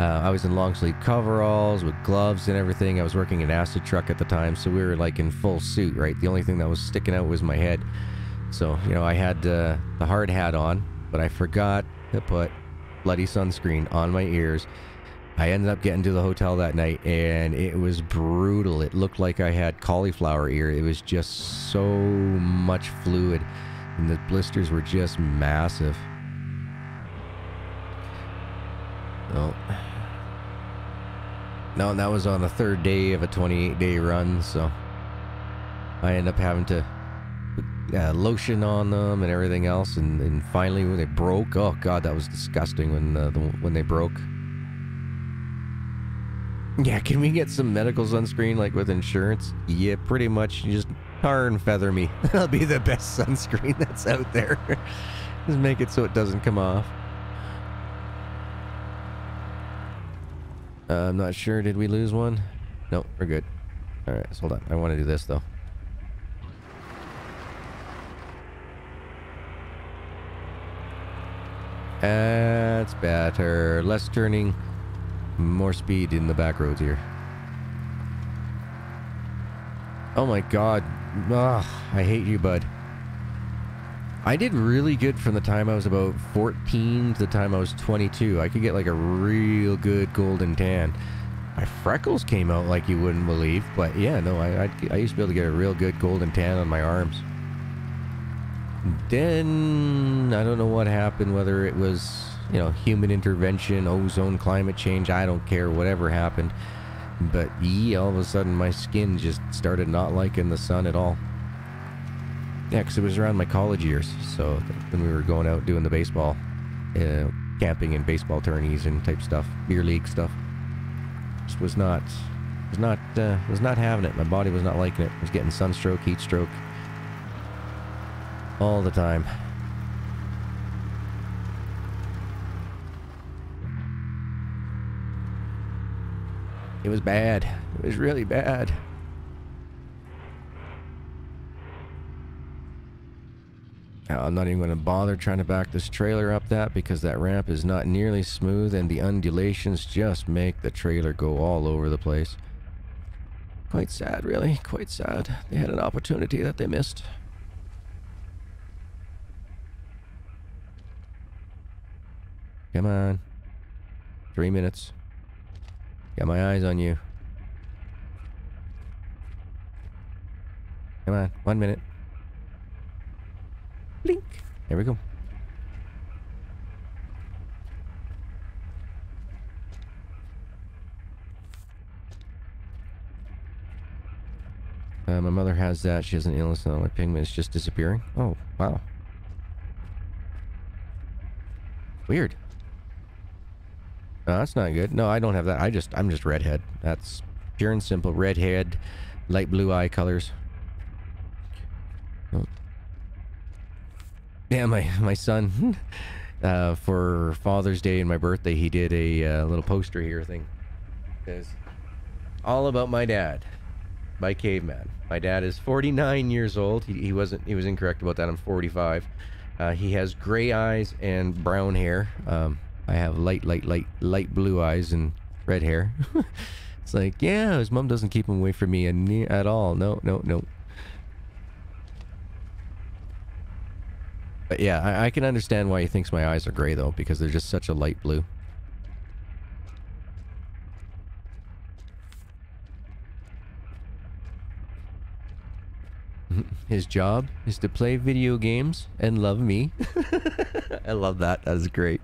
Uh, I was in long sleeve coveralls with gloves and everything. I was working an acid truck at the time, so we were like in full suit, right? The only thing that was sticking out was my head. So, you know, I had uh, the hard hat on, but I forgot to put bloody sunscreen on my ears. I ended up getting to the hotel that night and it was brutal. It looked like I had cauliflower ear. It was just so much fluid and the blisters were just massive. No. No, and that was on the third day of a 28 day run, so I ended up having to uh, lotion on them and everything else, and, and finally when they broke, oh god, that was disgusting when uh, the, when they broke. Yeah, can we get some medical sunscreen like with insurance? Yeah, pretty much. You just tar and feather me. (laughs) That'll be the best sunscreen that's out there. (laughs) just make it so it doesn't come off. Uh, I'm not sure. Did we lose one? No, we're good. All right, so hold on. I want to do this though. That's better. Less turning, more speed in the back roads here. Oh my god. Ugh, I hate you, bud. I did really good from the time I was about 14 to the time I was 22. I could get like a real good golden tan. My freckles came out like you wouldn't believe, but yeah, no, I, I, I used to be able to get a real good golden tan on my arms. Then I don't know what happened, whether it was, you know, human intervention, ozone, climate change, I don't care, whatever happened. But yeah, all of a sudden my skin just started not liking the sun at all. Yeah, because it was around my college years. So when we were going out doing the baseball, uh, camping and baseball tourneys and type stuff, beer league stuff, just was not, was not, uh, was not having it. My body was not liking it. I was getting sunstroke, heat stroke, all the time. It was bad. It was really bad. I'm not even going to bother trying to back this trailer up that because that ramp is not nearly smooth and the undulations just make the trailer go all over the place. Quite sad, really. Quite sad. They had an opportunity that they missed. Come on. Three minutes. Got my eyes on you. Come on. One minute. Blink. There we go. Uh, my mother has that. She has an illness and all my pigment is just disappearing. Oh, wow. Weird. No, that's not good. No, I don't have that. I just, I'm just redhead. That's pure and simple. Redhead, light blue eye colors. Yeah, my my son, (laughs) uh, for Father's Day and my birthday, he did a uh, little poster here thing. It says, "All about my dad," by Caveman. My dad is 49 years old. He, he wasn't. He was incorrect about that. I'm 45. Uh, he has gray eyes and brown hair. Um, I have light, light, light, light blue eyes and red hair. (laughs) it's like, yeah, his mom doesn't keep him away from me at all. No, no, no. But yeah, I, I can understand why he thinks my eyes are gray though, because they're just such a light blue. (laughs) His job is to play video games and love me. (laughs) I love that. That is great.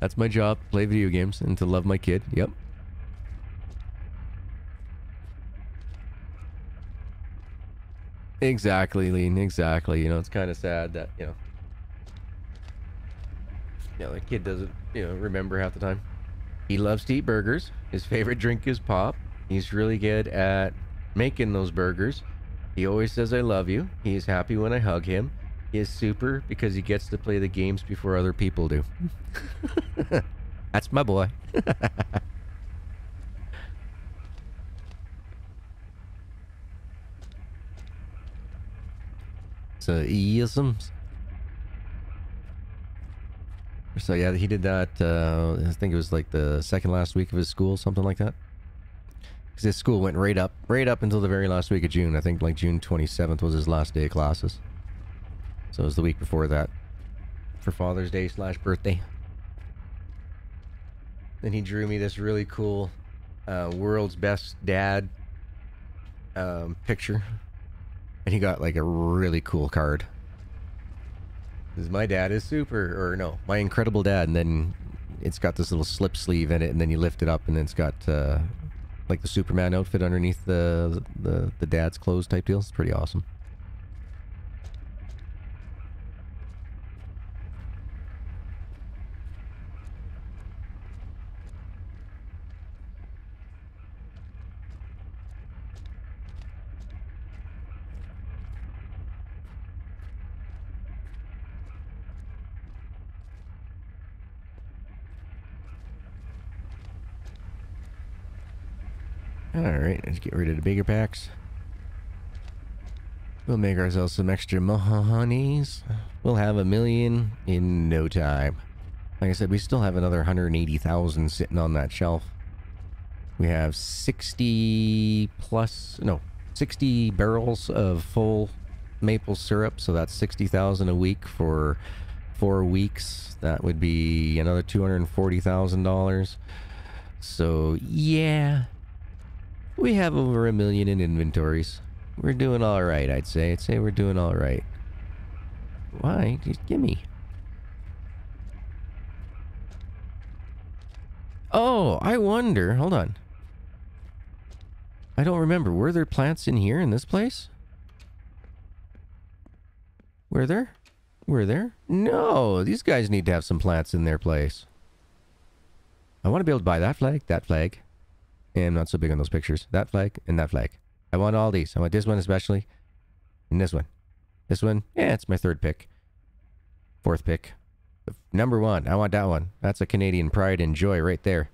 That's my job, play video games and to love my kid. Yep. Exactly, Lean. Exactly. You know, it's kind of sad that, you know, you know, the kid doesn't, you know, remember half the time. He loves to eat burgers. His favorite drink is pop. He's really good at making those burgers. He always says, I love you. He is happy when I hug him. He is super because he gets to play the games before other people do. (laughs) That's my boy. (laughs) so, isms. So yeah, he did that. Uh, I think it was like the second last week of his school, something like that. Because his school went right up, right up until the very last week of June. I think like June 27th was his last day of classes. So it was the week before that, for Father's Day slash birthday. Then he drew me this really cool, uh, world's best dad um, picture, and he got like a really cool card. Because my dad is super, or no, my incredible dad, and then it's got this little slip sleeve in it, and then you lift it up, and then it's got uh, like the Superman outfit underneath the, the the dad's clothes type deal. It's pretty awesome. Alright, let's get rid of the bigger packs. We'll make ourselves some extra mohoneys. We'll have a million in no time. Like I said, we still have another 180,000 sitting on that shelf. We have 60 plus, no, 60 barrels of full maple syrup. So that's 60,000 a week for four weeks. That would be another $240,000. So yeah, we have over a million in inventories. We're doing all right, I'd say. I'd say we're doing all right. Why? Just gimme. Oh, I wonder. Hold on. I don't remember. Were there plants in here in this place? Were there? Were there? No, these guys need to have some plants in their place. I want to be able to buy that flag, that flag, and I'm not so big on those pictures. That flag and that flag. I want all these. I want this one especially. And this one. This one, yeah, it's my third pick. Fourth pick. Number one. I want that one. That's a Canadian pride and joy right there.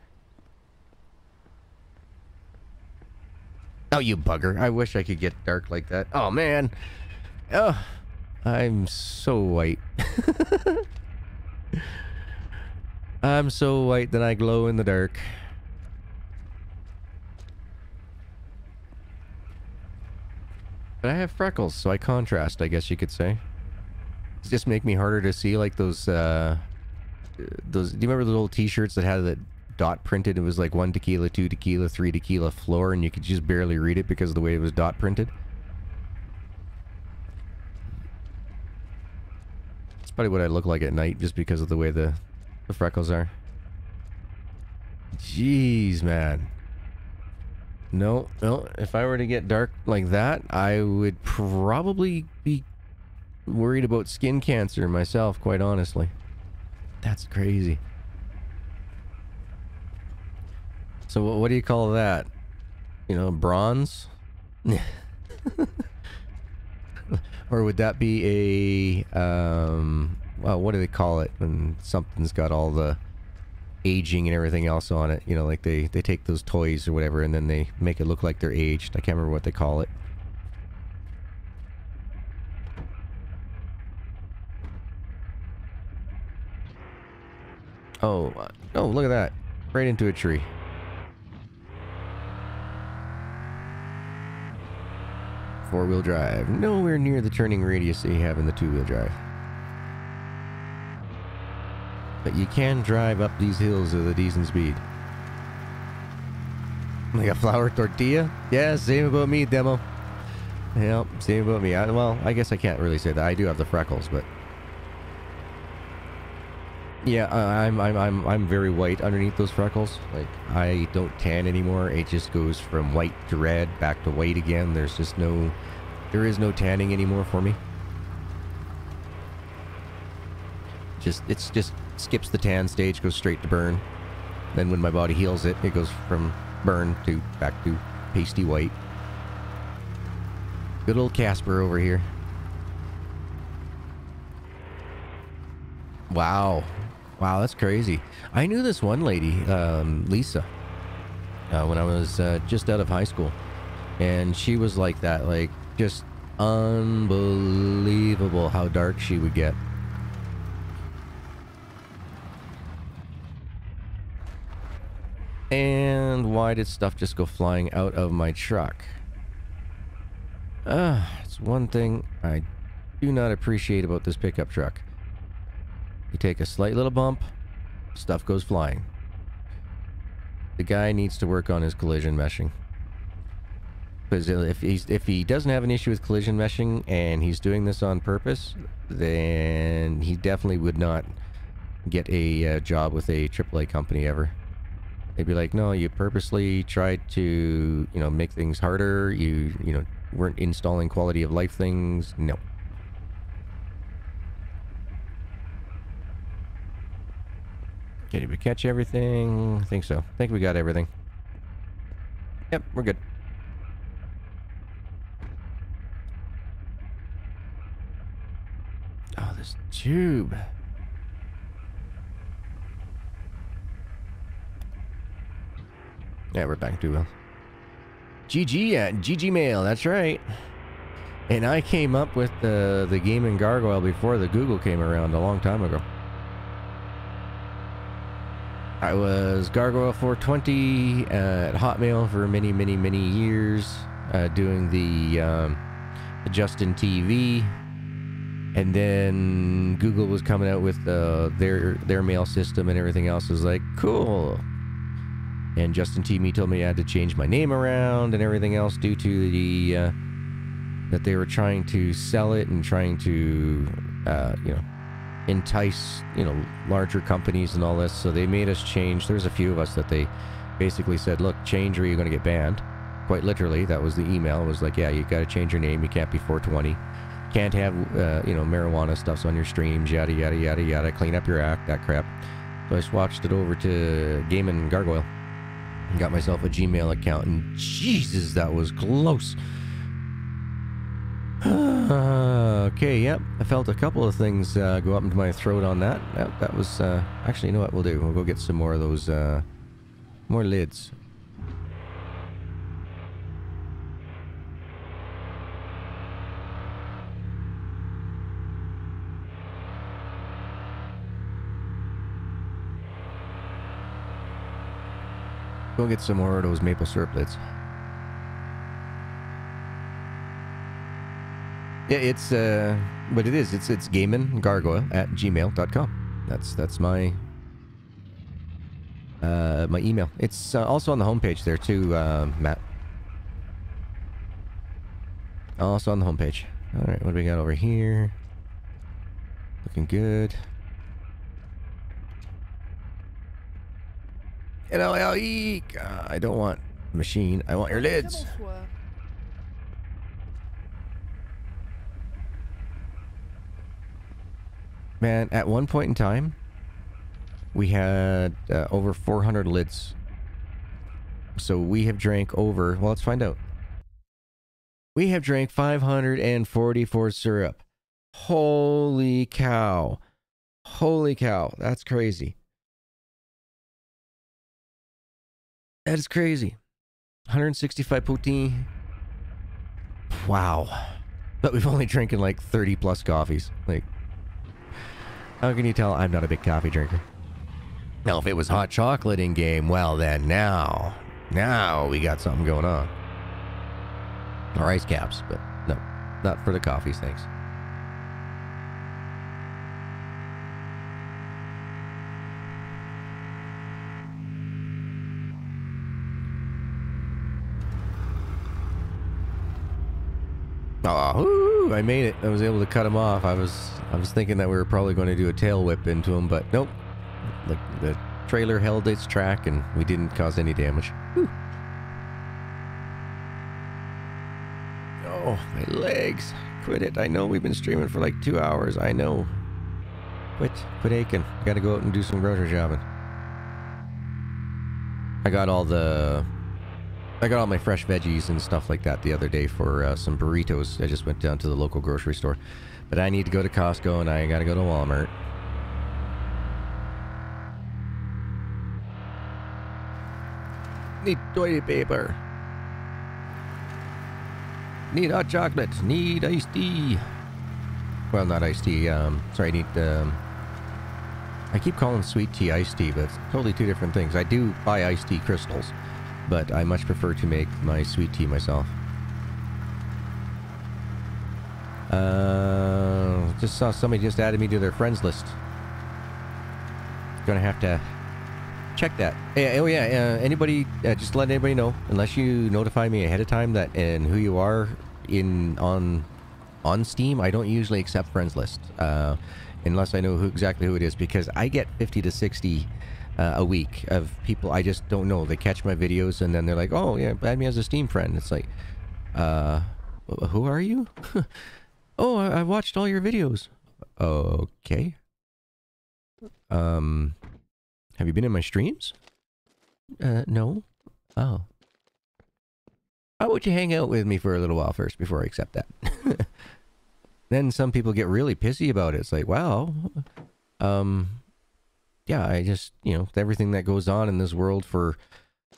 Oh, you bugger. I wish I could get dark like that. Oh, man. Oh, I'm so white. (laughs) I'm so white that I glow in the dark. But I have freckles, so I contrast, I guess you could say. It's just make me harder to see, like those, uh... Those, do you remember the little t-shirts that had the dot printed? It was like one tequila, two tequila, three tequila floor, and you could just barely read it because of the way it was dot printed? It's probably what I look like at night, just because of the way the, the freckles are. Jeez, man. No, no. If I were to get dark like that, I would probably be worried about skin cancer myself, quite honestly. That's crazy. So what, do you call that? You know, bronze? (laughs) Or would that be a, um, well, what do they call it when something's got all the aging and everything else on it? You know, like they, they take those toys or whatever and then they make it look like they're aged. I can't remember what they call it. Oh, uh, oh, look at that. Right into a tree. Four-wheel drive. Nowhere near the turning radius that you have in the two-wheel drive. But you can drive up these hills at a decent speed. Like a flour tortilla? Yeah, same about me, demo. Yep, same about me. I, well, I guess I can't really say that. I do have the freckles, but... Yeah, uh, I'm, I'm, I'm, I'm very white underneath those freckles. Like, I don't tan anymore. It just goes from white to red, back to white again. There's just no... There is no tanning anymore for me. Just, it's just skips the tan stage, goes straight to burn. Then when my body heals it, it goes from burn to back to pasty white. Good old Casper over here. Wow. Wow, that's crazy. I knew this one lady, um, Lisa, uh, when I was uh, just out of high school. And she was like that, like, just unbelievable how dark she would get. And why did stuff just go flying out of my truck? Ah, uh, it's one thing I do not appreciate about this pickup truck. You take a slight little bump, stuff goes flying. The guy needs to work on his collision meshing. Because if he's if he doesn't have an issue with collision meshing and he's doing this on purpose, then he definitely would not get a uh, job with a AAA company ever. They'd be like, no, you purposely tried to, you know, make things harder. You, you know, weren't installing quality of life things. No. Okay, did we catch everything? I think so. I think we got everything. Yep, we're good. Oh, this tube. Yeah, we're back to uh, GG at GG Mail. That's right. And I came up with the the gaming gargoyle before the Google came around a long time ago. I was Gargoyle 420 at Hotmail for many, many, many years, uh, doing the, um, Justin TV, and then Google was coming out with uh, their their mail system and everything else. was like, cool. And Justin TV told me I had to change my name around and everything else due to the uh, that they were trying to sell it and trying to, uh, you know, entice, you know, larger companies and all this. So they made us change. There's a few of us that they basically said, look, change or you're going to get banned. Quite literally, that was the email. It was like, yeah, you got to change your name. You can't be 420. Can't have, uh, you know, marijuana stuffs on your streams, yada, yada, yada, yada. Clean up your act, that crap. So I swatched it over to GaminGargoyle. Got myself a Gmail account, and Jesus, that was close. (sighs) okay, yep. I felt a couple of things uh, go up into my throat on that. Yep, that was... Uh, actually, you know what we'll do? We'll go get some more of those... Uh, more lids. Go get some more of those maple syrup. Yeah, it's uh, but it is. It's it's GaminGargoyle at gmail.com. That's that's my uh my email. It's uh, also on the homepage there too, uh, Matt. Also on the homepage. All right, what do we got over here? Looking good. N-L-L-E! I don't want machine. I want your lids. Man, at one point in time, we had uh, over 400 lids. So we have drank over, well, let's find out. We have drank 544 syrup. Holy cow. Holy cow. That's crazy. That is crazy. 165 poutine. Wow. But we've only drinking like 30 plus coffees. Like, how can you tell I'm not a big coffee drinker? Now, if it was hot chocolate in game, well, then now, now we got something going on. Or ice caps, but no, not for the coffees, thanks. I made it. I was able to cut him off. I was I was thinking that we were probably going to do a tail whip into him, but nope. The, the trailer held its track and we didn't cause any damage. Oh, my legs. Quit it. I know we've been streaming for like two hours. I know. Quit. Quit aching. Gotta go out and do some grocery shopping. I got all the I got all my fresh veggies and stuff like that the other day for uh, some burritos. I just went down to the local grocery store. But I need to go to Costco and I gotta go to Walmart. Need toilet paper. Need hot chocolate. Need iced tea. Well, not iced tea. Um, sorry, I need... Um, I keep calling sweet tea iced tea, but it's totally two different things. I do buy iced tea crystals but I much prefer to make my sweet tea myself. Uh, just saw somebody just added me to their friends list. Gonna have to check that. oh yeah, uh, anybody, uh, just let anybody know, unless you notify me ahead of time that and who you are in on on Steam, I don't usually accept friends list uh, unless I know who exactly who it is because I get 50 to 60 uh, a week of people I just don't know. They catch my videos and then they're like, "Oh yeah, add me as a Steam friend." It's like, uh, who are you? (laughs) oh, I, I watched all your videos. Okay. Um, have you been in my streams? Uh, no. Oh. How would you hang out with me for a little while first before I accept that? (laughs) then some people get really pissy about it. It's like, wow, um, yeah, I just, you know, everything that goes on in this world for,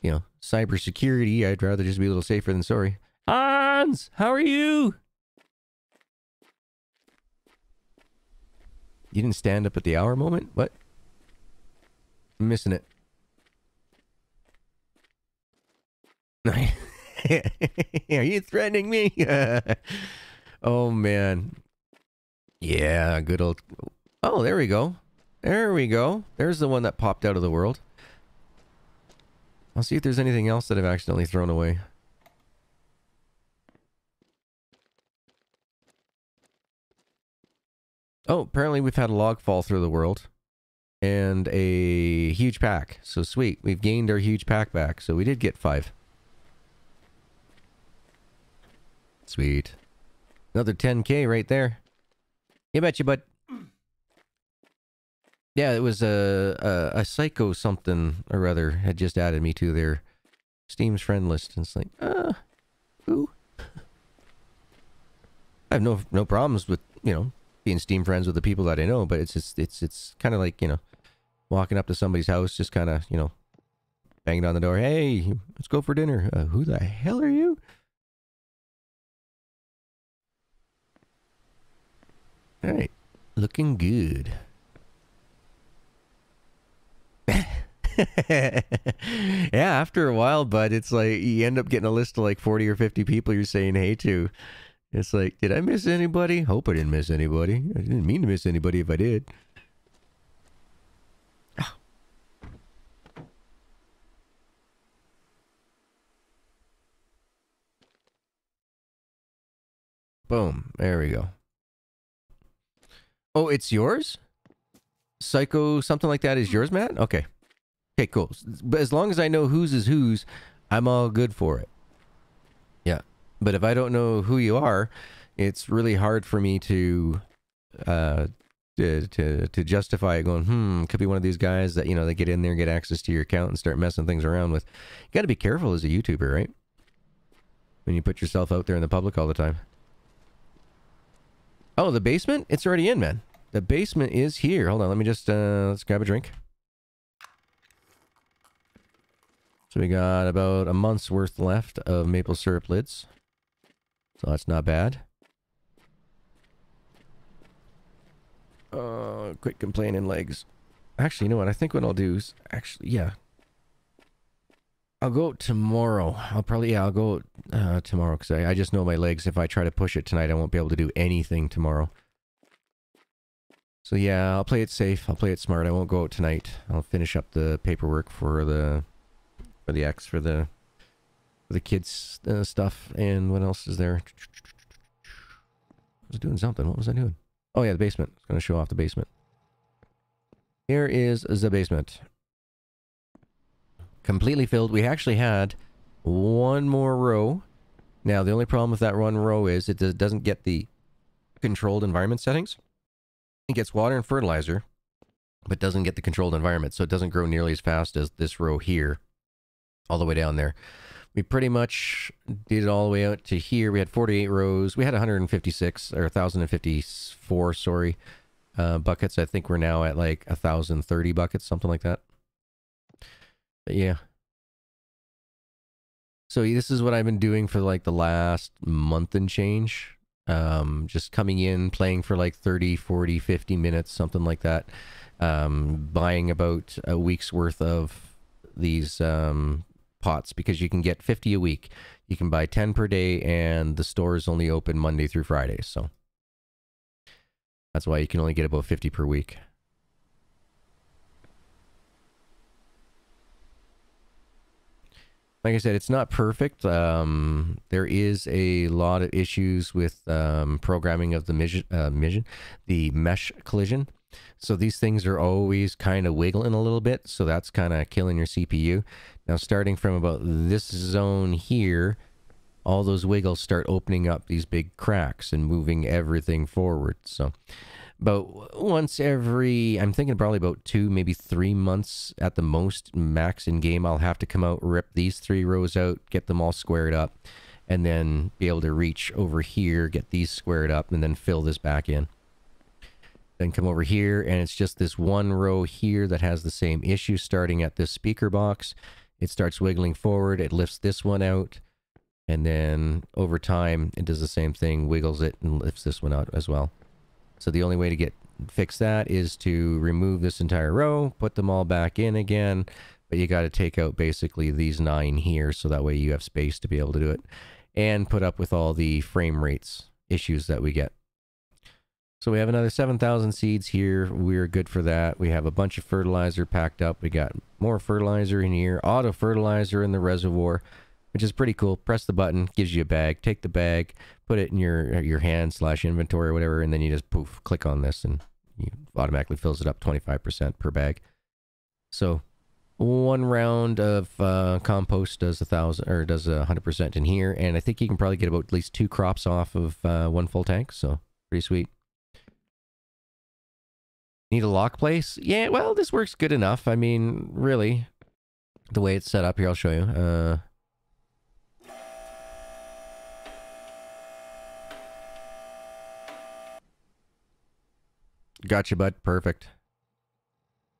you know, cybersecurity, I'd rather just be a little safer than sorry. Hans, how are you? You didn't stand up at the hour moment? What? I'm missing it. (laughs) are you threatening me? (laughs) oh, man. Yeah, good old... Oh, there we go. There we go. There's the one that popped out of the world. I'll see if there's anything else that I've accidentally thrown away. Oh, apparently we've had a log fall through the world. And a huge pack. So sweet. We've gained our huge pack back. So we did get five. Sweet. Another 10k right there. You betcha, bud. Yeah, it was a, a, a psycho something or other had just added me to their Steam's friend list, and it's like, uh, who? (laughs) I have no no problems with you know being Steam friends with the people that I know, but it's just it's it's kind of like you know walking up to somebody's house, just kind of you know banging on the door. Hey, let's go for dinner. Uh, who the hell are you? All right, looking good. (laughs) yeah, after a while, but it's like you end up getting a list of like 40 or 50 people you're saying hey to. It's like, did I miss anybody? Hope I didn't miss anybody. I didn't mean to miss anybody if I did. Boom. There we go. Oh, it's yours? Psycho something like that is yours, Matt? Okay. Okay, cool. But as long as I know whose is whose, I'm all good for it. Yeah. But if I don't know who you are, it's really hard for me to uh to to, to justify going, hmm, could be one of these guys that, you know, they get in there, get access to your account and start messing things around with. You got to be careful as a YouTuber, right? when you put yourself out there in the public all the time. Oh, the basement? It's already in, man. The basement is here. Hold on, let me just, uh, let's grab a drink. So we got about a month's worth left of maple syrup lids. So that's not bad. Uh, quit complaining, legs. Actually, you know what? I think what I'll do is actually, yeah. I'll go tomorrow. I'll probably, yeah, I'll go uh, tomorrow because I, I just know my legs. If I try to push it tonight, I won't be able to do anything tomorrow. So yeah, I'll play it safe. I'll play it smart. I won't go out tonight. I'll finish up the paperwork for the for the X for the for the kids uh, stuff. And what else is there? I was doing something. What was I doing? Oh yeah, the basement. It's gonna show off the basement. Here is the basement. Completely filled. We actually had one more row. Now, the only problem with that one row is it doesn't get the controlled environment settings. It gets water and fertilizer, but doesn't get the controlled environment, so it doesn't grow nearly as fast as this row here, all the way down there. We pretty much did it all the way out to here. We had 48 rows. We had 156, or 1,054, sorry, uh, buckets. I think we're now at like 1,030 buckets, something like that. But yeah. So this is what I've been doing for like the last month and change. Um, just coming in, playing for like 30, 40, 50 minutes, something like that. Um, buying about a week's worth of these um, pots because you can get 50 a week. You can buy 10 per day and the store is only open Monday through Friday. So that's why you can only get about 50 per week. like I said, it's not perfect. Um, there is a lot of issues with um, programming of the mission, uh, mission, the mesh collision. So these things are always kind of wiggling a little bit. So that's kind of killing your CPU. Now, starting from about this zone here, all those wiggles start opening up these big cracks and moving everything forward. So about once every i'm thinking probably about two maybe three months at the most max in game i'll have to come out rip these three rows out get them all squared up and then be able to reach over here get these squared up and then fill this back in then come over here and it's just this one row here that has the same issue starting at this speaker box it starts wiggling forward it lifts this one out and then over time it does the same thing wiggles it and lifts this one out as well so the only way to get fix that is to remove this entire row, put them all back in again, but you got to take out basically these nine here so that way you have space to be able to do it and put up with all the frame rates issues that we get. So we have another 7,000 seeds here. We're good for that. We have a bunch of fertilizer packed up. We got more fertilizer in here, auto fertilizer in the reservoir which is pretty cool. Press the button, gives you a bag. Take the bag, put it in your your hand slash inventory or whatever, and then you just poof, click on this, and you automatically fills it up 25% per bag. So one round of uh, compost does a thousand or does a hundred percent in here, and I think you can probably get about at least two crops off of uh, one full tank. So pretty sweet. Need a lock place? Yeah, well, this works good enough. I mean, really, the way it's set up here, I'll show you. Uh, Gotcha, bud. Perfect.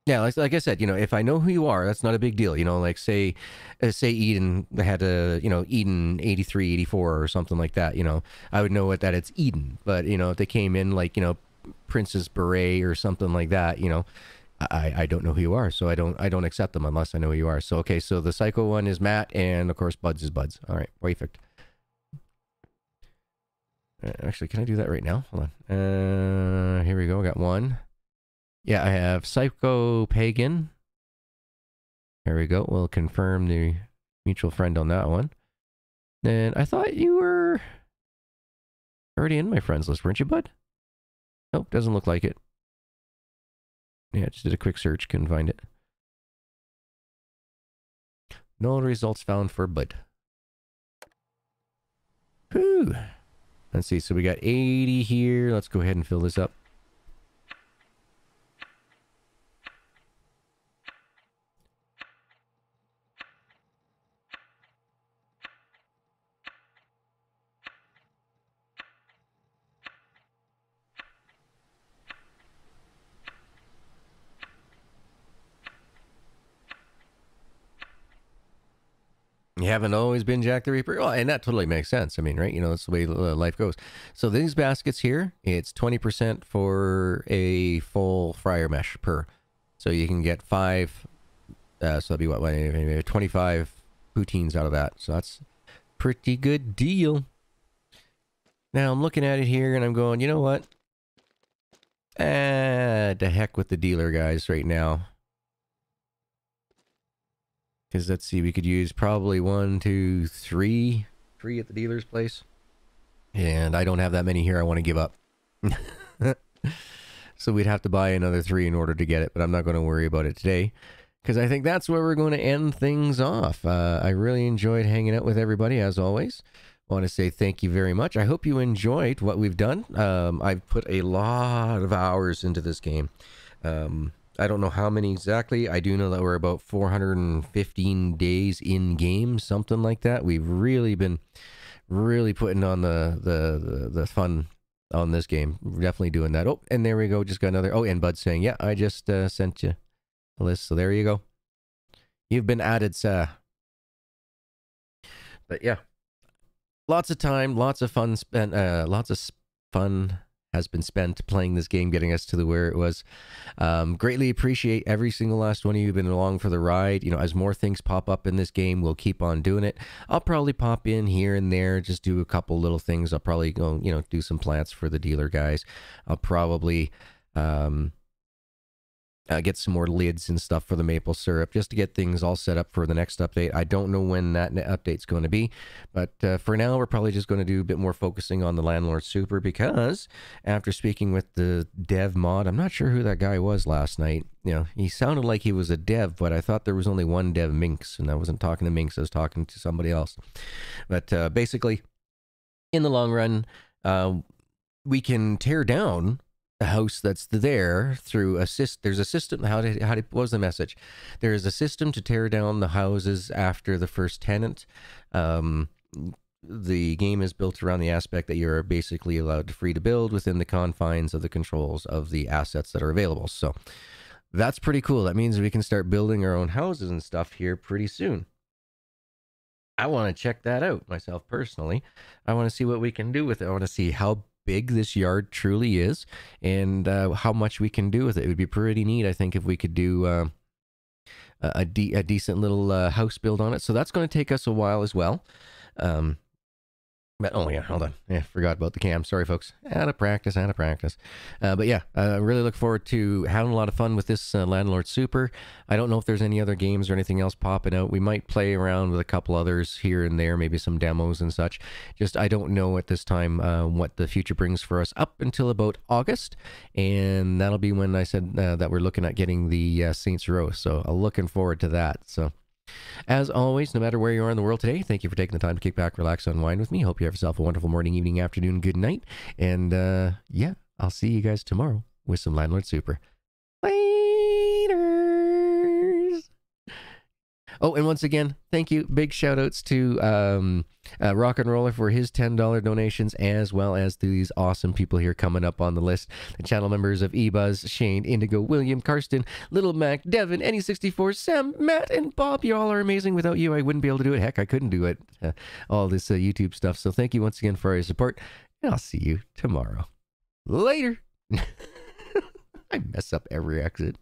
Yeah, like, like I said, you know, if I know who you are, that's not a big deal. You know, like say, uh, say Eden had a, you know, Eden 83, 84 or something like that, you know, I would know what that it's Eden. But, you know, if they came in like, you know, Princess Beret or something like that, you know, I, I don't know who you are, so I don't I don't accept them unless I know who you are. So okay, so the Psycho one is Matt, and of course Buds is Buds. All right, perfect. Uh, actually, can I do that right now? Hold on. Uh, here we go. I got one. Yeah, I have Psycho Pagan. There we go. We'll confirm the mutual friend on that one. And I thought you were already in my friends list, weren't you, bud? Nope, doesn't look like it. Yeah, just did a quick search, couldn't find it. No results found for Bud. Whew. Let's see. So we got 80 here. Let's go ahead and fill this up. You haven't always been Jack the Reaper. Well, and that totally makes sense. I mean, right? You know, that's the way uh, life goes. So these baskets here, it's 20% for a full fryer mesh per. So you can get five, uh, so that'd be what, 25 poutines out of that. So that's pretty good deal. Now I'm looking at it here and I'm going, you know what? Ah, the heck with the dealer guys right now. Because let's see, we could use probably one, two, three, three at the dealer's place. And I don't have that many here I want to give up. (laughs) so we'd have to buy another three in order to get it, but I'm not going to worry about it today. Because I think that's where we're going to end things off. Uh, I really enjoyed hanging out with everybody, as always. I want to say thank you very much. I hope you enjoyed what we've done. Um, I've put a lot of hours into this game. Um, I don't know how many exactly. I do know that we're about 415 days in game, something like that. We've really been really putting on the the the, the fun on this game. We're definitely doing that. Oh, and there we go. Just got another. Oh, and Bud saying, "Yeah, I just uh, sent you a list." So there you go. You've been added, sir. But yeah, lots of time, lots of fun spent, uh, lots of fun has been spent playing this game, getting us to the where it was. Um, greatly appreciate every single last one of you who've been along for the ride. You know, as more things pop up in this game, we'll keep on doing it. I'll probably pop in here and there, just do a couple little things. I'll probably go, you know, do some plants for the dealer guys. I'll probably um, uh, get some more lids and stuff for the maple syrup just to get things all set up for the next update. I don't know when that update's going to be, but uh, for now, we're probably just going to do a bit more focusing on the Landlord Super because after speaking with the dev mod, I'm not sure who that guy was last night. You know, he sounded like he was a dev, but I thought there was only one dev, Minx, and I wasn't talking to Minx, I was talking to somebody else. But uh, basically, in the long run, uh, we can tear down a house that's there through a system. There's a system. How did how did what was the message? There is a system to tear down the houses after the first tenant. Um, the game is built around the aspect that you're basically allowed to free to build within the confines of the controls of the assets that are available. So that's pretty cool. That means we can start building our own houses and stuff here pretty soon. I want to check that out myself personally. I want to see what we can do with it. I want to see how big this yard truly is and uh, how much we can do with it. It would be pretty neat, I think, if we could do uh, a, de- a decent little uh, house build on it. So that's going to take us a while as well. Um, but, oh yeah, hold on. Yeah, forgot about the cam. Sorry, folks. Out of practice, out of practice. Uh, but yeah, I uh, really look forward to having a lot of fun with this uh, Landlord Super. I don't know if there's any other games or anything else popping out. We might play around with a couple others here and there, maybe some demos and such. Just I don't know at this time uh, what the future brings for us up until about August, and that'll be when I said uh, that we're looking at getting the uh, Saints Row. So I'm looking forward to that. So. As always, no matter where you are in the world today, thank you for taking the time to kick back, relax, unwind with me. Hope you have yourself a wonderful morning, evening, afternoon, good night. And uh, yeah, I'll see you guys tomorrow with some Landlord Super. Oh, and once again, thank you. Big shout outs to um, uh, Rock and Roller for his $10 donations, as well as to these awesome people here coming up on the list. The channel members of eBuzz, Shane, Indigo, William, Karsten, Little Mac, Devin, Any64, Sam, Matt, and Bob. You all are amazing. Without you, I wouldn't be able to do it. Heck, I couldn't do it. Uh, all this uh, YouTube stuff. So thank you once again for your support, and I'll see you tomorrow. Later. (laughs) I mess up every exit.